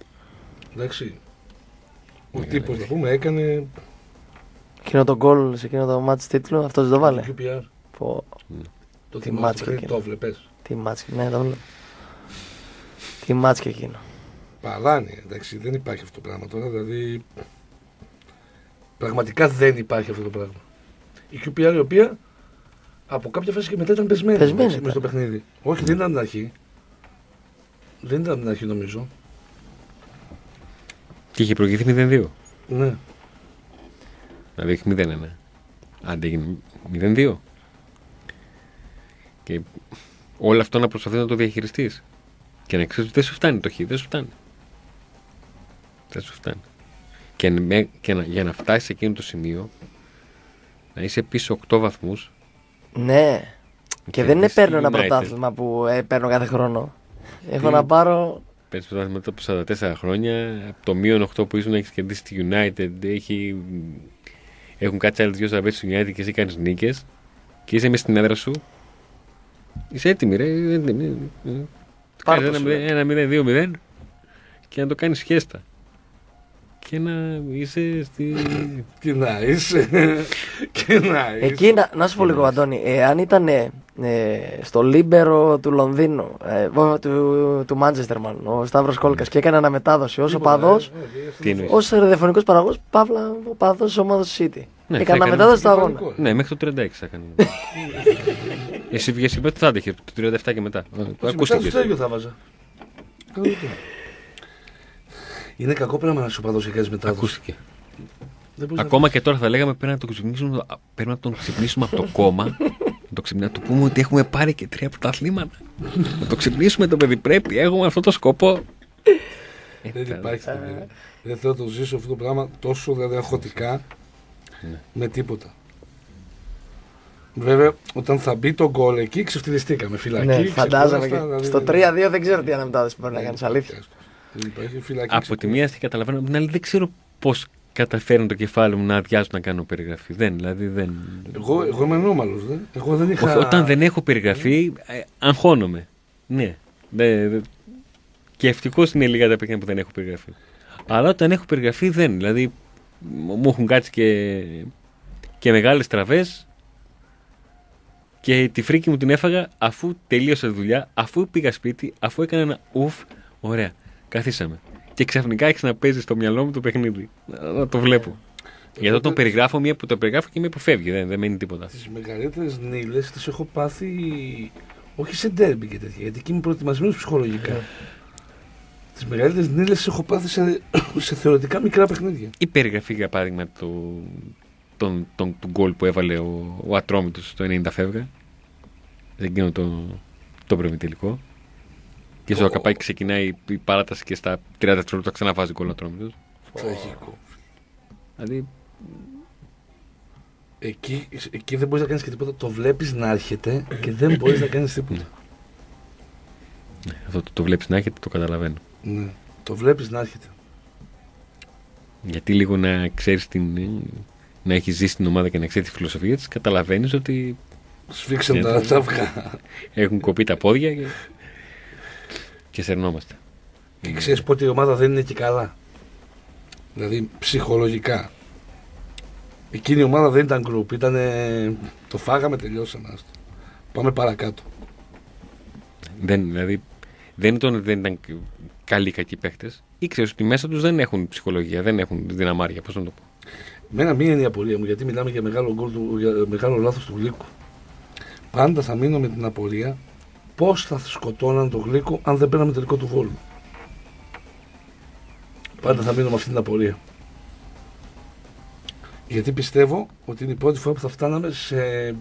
εντάξει. Ο Μεγάλη τύπος, να πούμε, έκανε Εκείνο το γκολ σε εκείνο το μάτς τίτλου, αυτός δεν το βάλε; QPR. Πω, Το Τι θυμάσαι, μάτς και το εκείνο. το βλέπες. τι μάτς, ναι, το βλέπω. Τι μάτς και εκείνο. Παράνει, εντάξει, δεν υπάρχει αυτό το πράγμα τώρα. Δηλαδή, πραγματικά δεν υπάρχει αυτό το πράγμα. Η QPR η οποία από κάποια φάση και μετά ήταν πεσμένη, Πεσμένη εντάξει, μες στο ήταν. παιχνίδι. Όχι, δεν ήταν την αρχή. Δεν ήταν την αρχή νομίζω. Και είχε προηγηθεί 0-2. Ναι. Δηλαδή έχει 0-1. Άντε έγινε 0-2. Και όλο αυτό να προσπαθεί να το διαχειριστείς. Και να ξέρεις ότι δεν σου φτάνει το χ, δεν σου φτάνει. Δεν σου φτάνει. Και, με- και να, για να φτάσεις σε εκείνο το σημείο, να είσαι πίσω 8 βαθμούς. Ναι. Και δεν είναι κερδίσεις παίρνω ένα τη United. πρωτάθλημα που ε, παίρνω κάθε χρόνο. Έχω Τι; να πάρω. Παίρνει πρωτάθλημα μετά από 44 χρόνια. Από το μείον 8 που ήσουν έχεις κερδίσει τη United. Έχει, έχουν κάτσει άλλε δύο στραβέ στη United και εσύ κάνεις νίκες. Και είσαι μέσα στην έδρα σου. Είσαι έτοιμη, ρε. Δεν- δεν- δεν- Πάρ' Κάνεις το σου, ένα 0-2-0 και να το κάνεις χέστα. Και να είσαι στη. Και να είσαι. και να είσαι. Εκεί να, να σου πω λίγο, Αντώνη, ε, αν ήταν ε, ε, στο Λίμπερο του Λονδίνου, ε, β- του, του Μάντζεστερ μάλλον, ο Σταύρος Κόλκας και έκανε αναμετάδοση ως Τίποτα, οπαδό, ε, ε, Τι εννοείς; ως ραδιοφωνικός παραγωγός, παύλα οπαδό της ομάδας του City. Ναι, θα έκανε έκανε αναμετάδοση στο αγώνα. κεφαλικό. Ναι, μέχρι το 36 θα κάνει. Εσύ βγες είπε ότι θα άντεχε το 37 και μετά. Όχι, μετά Ακούστηκε. στο Στέργιο θα βάζα. Κανονικά. Είναι κακό πράγμα να σου παδώσει και μετά. Ακούστηκε. Δεν μπορείς να Ακόμα και τώρα θα λέγαμε πρέπει να τον ξυπνήσουμε, πρέπει να τον ξυπνήσουμε από το κόμμα. να το ξυπνήσουμε, να του πούμε ότι έχουμε πάρει και τρία πρωταθλήματα. να το ξυπνήσουμε το παιδί. Πρέπει, έχουμε αυτό το σκοπό. Ε, Δεν καλά. υπάρχει. δηλαδή. Δεν θέλω να το ζήσω αυτό το πράγμα τόσο δηλαδή αγχωτικά Ναι. με τίποτα. Βέβαια, όταν θα μπει το γκολ εκεί, ξεφτυλιστήκαμε. Φυλακή, Ναι, φαντάζομαι. ξεφτυλίστα, Και δηλαδή, στο δεν- 3-2 δεν ξέρω τι αναμετάδοση μπορεί να Ναι, κάνεις. Αλήθεια. Δεν υπάρχει φυλακή. Από τη ξεφτυλίστα. μία στιγμή καταλαβαίνω, από την άλλη δεν ξέρω πώς καταφέρνει το κεφάλι μου να αδειάσω να κάνω περιγραφή. Δεν, δηλαδή δεν. Εγώ, εγώ είμαι ανώμαλος. Δε. Εγώ δεν είχα. Όχι, όταν δεν έχω περιγραφή, ε, αγχώνομαι. Ναι. Δε, δε- και ευτυχώς είναι λίγα τα παιχνίδια που δεν έχω περιγραφή. Αλλά όταν έχω περιγραφεί δεν. Δηλαδή μου έχουν κάτσει και, και μεγάλες τραβές και τη φρίκη μου την έφαγα αφού τελείωσε τη δουλειά, αφού πήγα σπίτι, αφού έκανα ένα ουφ. Ωραία. Καθίσαμε. Και ξαφνικά έχεις να παίζεις στο μυαλό μου το παιχνίδι. Να, να το βλέπω. Γιατί όταν περιγράφω, μία που το περιγράφω και μία που φεύγει. Δεν, δεν μένει τίποτα. Τις μεγαλύτερες νύλες τις έχω πάθει. Όχι σε ντέρμπι και τέτοια, γιατί εκεί είμαι προετοιμασμένος ψυχολογικά. Ναι. Τις μεγαλύτερες νύλες έχω πάθει σε, σε θεωρητικά μικρά παιχνίδια. Η περιγραφή, για παράδειγμα, του, τον, τον, του γκολ που έβαλε ο, ο Ατρόμητος στο 90 φεύγα. Σε εκείνο το, το προημιτελικό. Και στο Ω. Ακαπάκι ξεκινάει η παράταση και στα 30 δευτερόλεπτα ξαναβάζει γκολ ο Ατρόμητος. Τραγικό. Δηλαδή, Εκεί, εκεί δεν μπορείς να κάνεις και τίποτα. Το βλέπεις να έρχεται και δεν μπορείς να κάνεις τίποτα. αυτό το, το βλέπεις να έχετε, το καταλαβαίνω. Ναι. Το βλέπεις να έρχεται. Γιατί λίγο να ξέρεις την... να έχεις ζήσει την ομάδα και να ξέρεις τη φιλοσοφία της, καταλαβαίνεις ότι Σφίξαν Ναι, τα, ναι. τα αυγά. έχουν κοπεί τα πόδια και, και σερνόμαστε. Και ξέρεις πότε η ομάδα δεν είναι και καλά. Δηλαδή ψυχολογικά. Εκείνη η ομάδα δεν ήταν group, ήταν. Το φάγαμε, τελειώσαμε. άστο. Πάμε παρακάτω. Δεν, δηλαδή, δεν ήταν ότι δεν ήταν καλοί κακοί παίχτε. Ήξερες ότι μέσα τους δεν έχουν ψυχολογία, δεν έχουν δυναμάρια. Πώς να το πω. Μένα μία είναι η απορία μου, γιατί μιλάμε για μεγάλο, γκολ του, για μεγάλο λάθος του Γλύκου. Πάντα θα μείνω με την απορία πώς θα σκοτώναν τον Γλύκο αν δεν παίρναμε τελικό του Βόλου. Πάντα θα μείνω με αυτή την απορία. Γιατί πιστεύω ότι είναι η πρώτη φορά που θα φτάναμε σε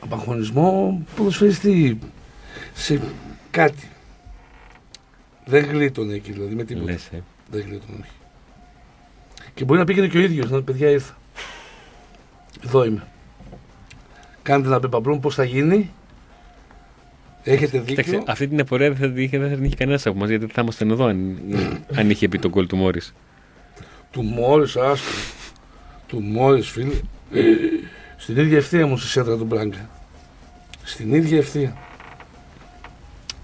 απαγχωνισμό ποδοσφαιριστή. Σε κάτι. Δεν γλίτωνε εκεί δηλαδή με τίποτα. Λες, ε. Δεν γλίτωνε, όχι. Και μπορεί να πήγαινε και ο ίδιος, να πει παιδιά ήρθα. Εδώ είμαι. Κάντε να πει παπλούν πώς θα γίνει. Έχετε δίκιο. Κοιτάξτε, αυτή την απορία δεν θα την είχε, δεν θα την είχε κανένας από μας γιατί θα ήμασταν εδώ αν, αν είχε πει τον γκολ του Μόρι. Του Μόρι, άστο. Του Μόρι, φίλε. Ε, στην ίδια ευθεία μου στη σέντρα του Μπράγκα. Στην ίδια ευθεία.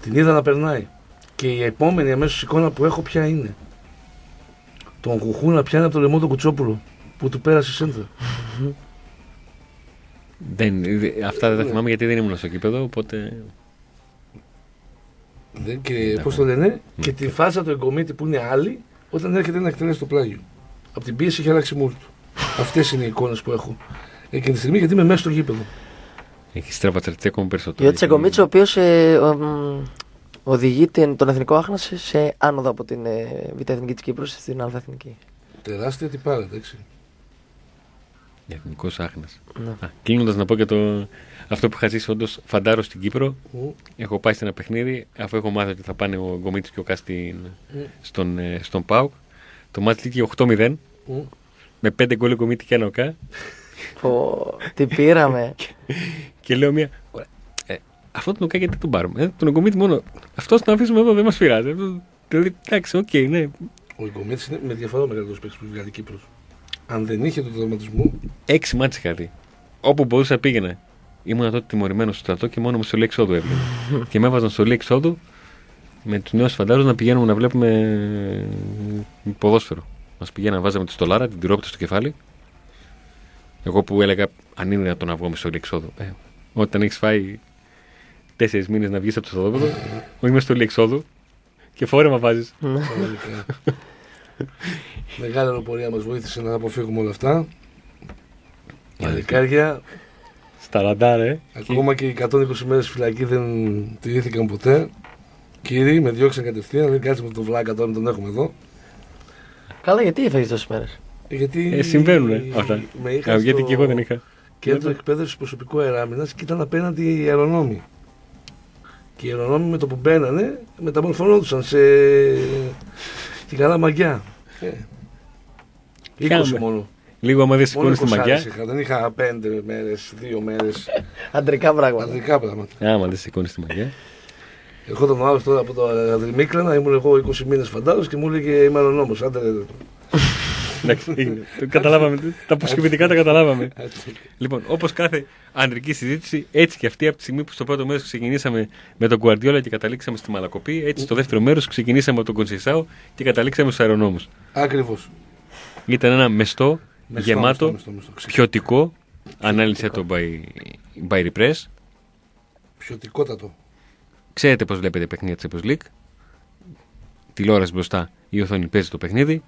Την είδα να περνάει. Και η επόμενη αμέσως εικόνα που έχω πια είναι. Τον κουχού να πιάνει από το λαιμό του Κουτσόπουλο που του πέρασε η σέντρα. Δεν, αυτά δεν τα θυμάμαι γιατί δεν ήμουν στο κήπεδο, οπότε. Δεν, και πώς το λένε, και τη φάζα του εγκομίτη που είναι άλλη όταν έρχεται να εκτελέσει το πλάγιο. Από την πίεση έχει αλλάξει μούρ του. Αυτές είναι οι εικόνες που έχω εκείνη τη στιγμή γιατί είμαι μέσα στο γήπεδο. Έχει τραβατσαρτεί ακόμα περισσότερο. Ο Τσεκομίτσο, ο οποίος ε, ο, μ, οδηγεί την- τον εθνικό άχναση σε άνοδο από την ε, Β' Εθνική της Κύπρου στην Α' Εθνική. Τεράστια τι πάρα, εντάξει. Εθνικός άχνα. Ναι. Κλείνοντας να πω και το, αυτό που είχα ζήσει όντως φαντάρο στην Κύπρο. Μμ, Έχω πάει σε ένα παιχνίδι, αφού έχω μάθει ότι θα πάνε ο Γκομίτης και ο Κάστη μμ, στον, ε, στον Πάουκ. Το μάτι λύγει 8-0 μμ. με 5 γκολ ο Γκομίτη και ένα οκά. Πω, τι πήραμε. Και λέω μία. «Ωραία, Ε, αυτό τον οκά γιατί τον πάρουμε. Ε, τον Γκομίτη μόνο. Αυτός τον αφήσουμε εδώ, δεν μας πειράζει. Αυτό- Δηλαδή, εντάξει, οκ, ναι. Ο Ιγκομέτη είναι με διαφορά ο μεγαλύτερος παίκτης που βγάλει η Κύπρος. Αν δεν είχε τον τραυματισμό, Έξι μάτσε είχα δει. Όπου μπορούσα πήγαινα. Ήμουν τότε τιμωρημένος στο στρατό και μόνο μου στο εξόδου έβγαινε. και με έβαζαν στο εξόδου με τους νέους φαντάρου να πηγαίνουμε να βλέπουμε ε, ποδόσφαιρο. Μας πηγαίναν, βάζαμε τη στολάρα, την τυρόπιτα στο κεφάλι. Εγώ που έλεγα αν είναι δυνατόν να βγω με στο εξόδου. Ε, όταν έχεις φάει τέσσερις μήνες να βγεις από το στρατόπεδο, όχι με στο εξόδου και φόρεμα βάζεις. κανονικά. Μεγάλη αεροπορία μας βοήθησε να αποφύγουμε όλα αυτά. Παλικάρια, Στα ραντάρ, ε. ακόμα και οι 120 μέρες φυλακή δεν τηρήθηκαν ποτέ. Κύριοι, με διώξαν κατευθείαν. Δεν κάτσε με τον βλάκα τώρα, τον έχουμε εδώ. Καλά, γιατί έφαγε τόσες μέρες; Γιατί Ε, συμβαίνουνε αυτά. Με είχαν Α, γιατί στο και εγώ δεν είχα. Κέντρο εκπαίδευσης προσωπικού αεράμινας και ήταν απέναντι οι αερονόμοι. Και οι αερονόμοι με το που μπαίνανε μεταμορφωνόντουσαν σε. και καλά μαγιά. Ε. 20 Κάμε. μόνο. Λίγο άμα δεν Μόνο σηκώνεις τη 20 μαγιά. είχα. Δεν είχα 5 μέρες, 2 μέρες. Αντρικά πράγματα. Ανδρικά πράγματα. Άμα δεν σηκώνεις τη μαγιά. Ερχόταν ο άλλο τώρα από το Αδρυμίκλανα, ήμουν εγώ 20 μήνες φαντάρο και μου έλεγε Είμαι αερονόμο. Άντε ρε. Εντάξει, έγινε. Το καταλάβαμε. Τα αποσχηματικά τα καταλάβαμε. Έτσι. Λοιπόν, όπως κάθε ανδρική συζήτηση, έτσι και αυτή από τη στιγμή που στο πρώτο μέρος ξεκινήσαμε με τον Guardiola και καταλήξαμε στη Μαλακοπή, έτσι στο δεύτερο μέρος ξεκινήσαμε από τον Κονσισάου και καταλήξαμε στους αερονόμους. Ακριβώς. Ήταν ένα μεστό, γεμάτο, Ποιοτικό. ποιοτικό, ανάλυσε το by, by Repress. Ποιοτικότατο. Ξέρετε πώς βλέπετε παιχνίδια της Champions League. Τηλεόραση μπροστά, η οθόνη παίζει το παιχνίδι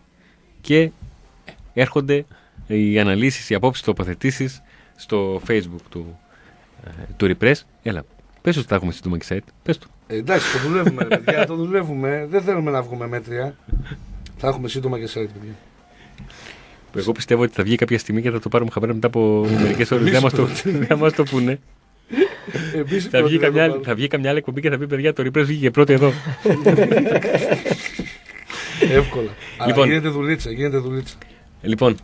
και έρχονται οι αναλύσεις, οι απόψεις, οι τοποθετήσεις στο facebook του, ε, του Repress. Έλα, πες ότι θα έχουμε σύντομα και site. Πες το. Ε, εντάξει, το δουλεύουμε, ρε παιδιά, το δουλεύουμε. Δεν θέλουμε να βγούμε μέτρια. Θα έχουμε σύντομα και site, παιδιά. Εγώ πιστεύω ότι θα βγει κάποια στιγμή και θα το πάρουμε χαμπάρι μετά από μερικές ώρες. Δεν μας το, δεν μας το πούνε. Επίσης, θα, βγει πρώτη καμιά, να άλλη- το θα βγει καμιά άλλη εκπομπή και θα πει παιδιά το Repress βγήκε πρώτη εδώ. πάρουμε. Εύκολα. Αλλά Λοιπόν. γίνεται δουλίτσα, γίνεται δουλίτσα. Λοιπόν,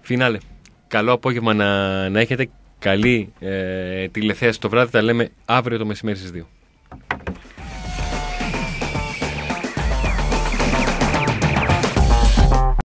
φινάλε. Καλό απόγευμα να, να έχετε. Καλή ε, τηλεθέαση το βράδυ. Τα λέμε αύριο το μεσημέρι στις 2.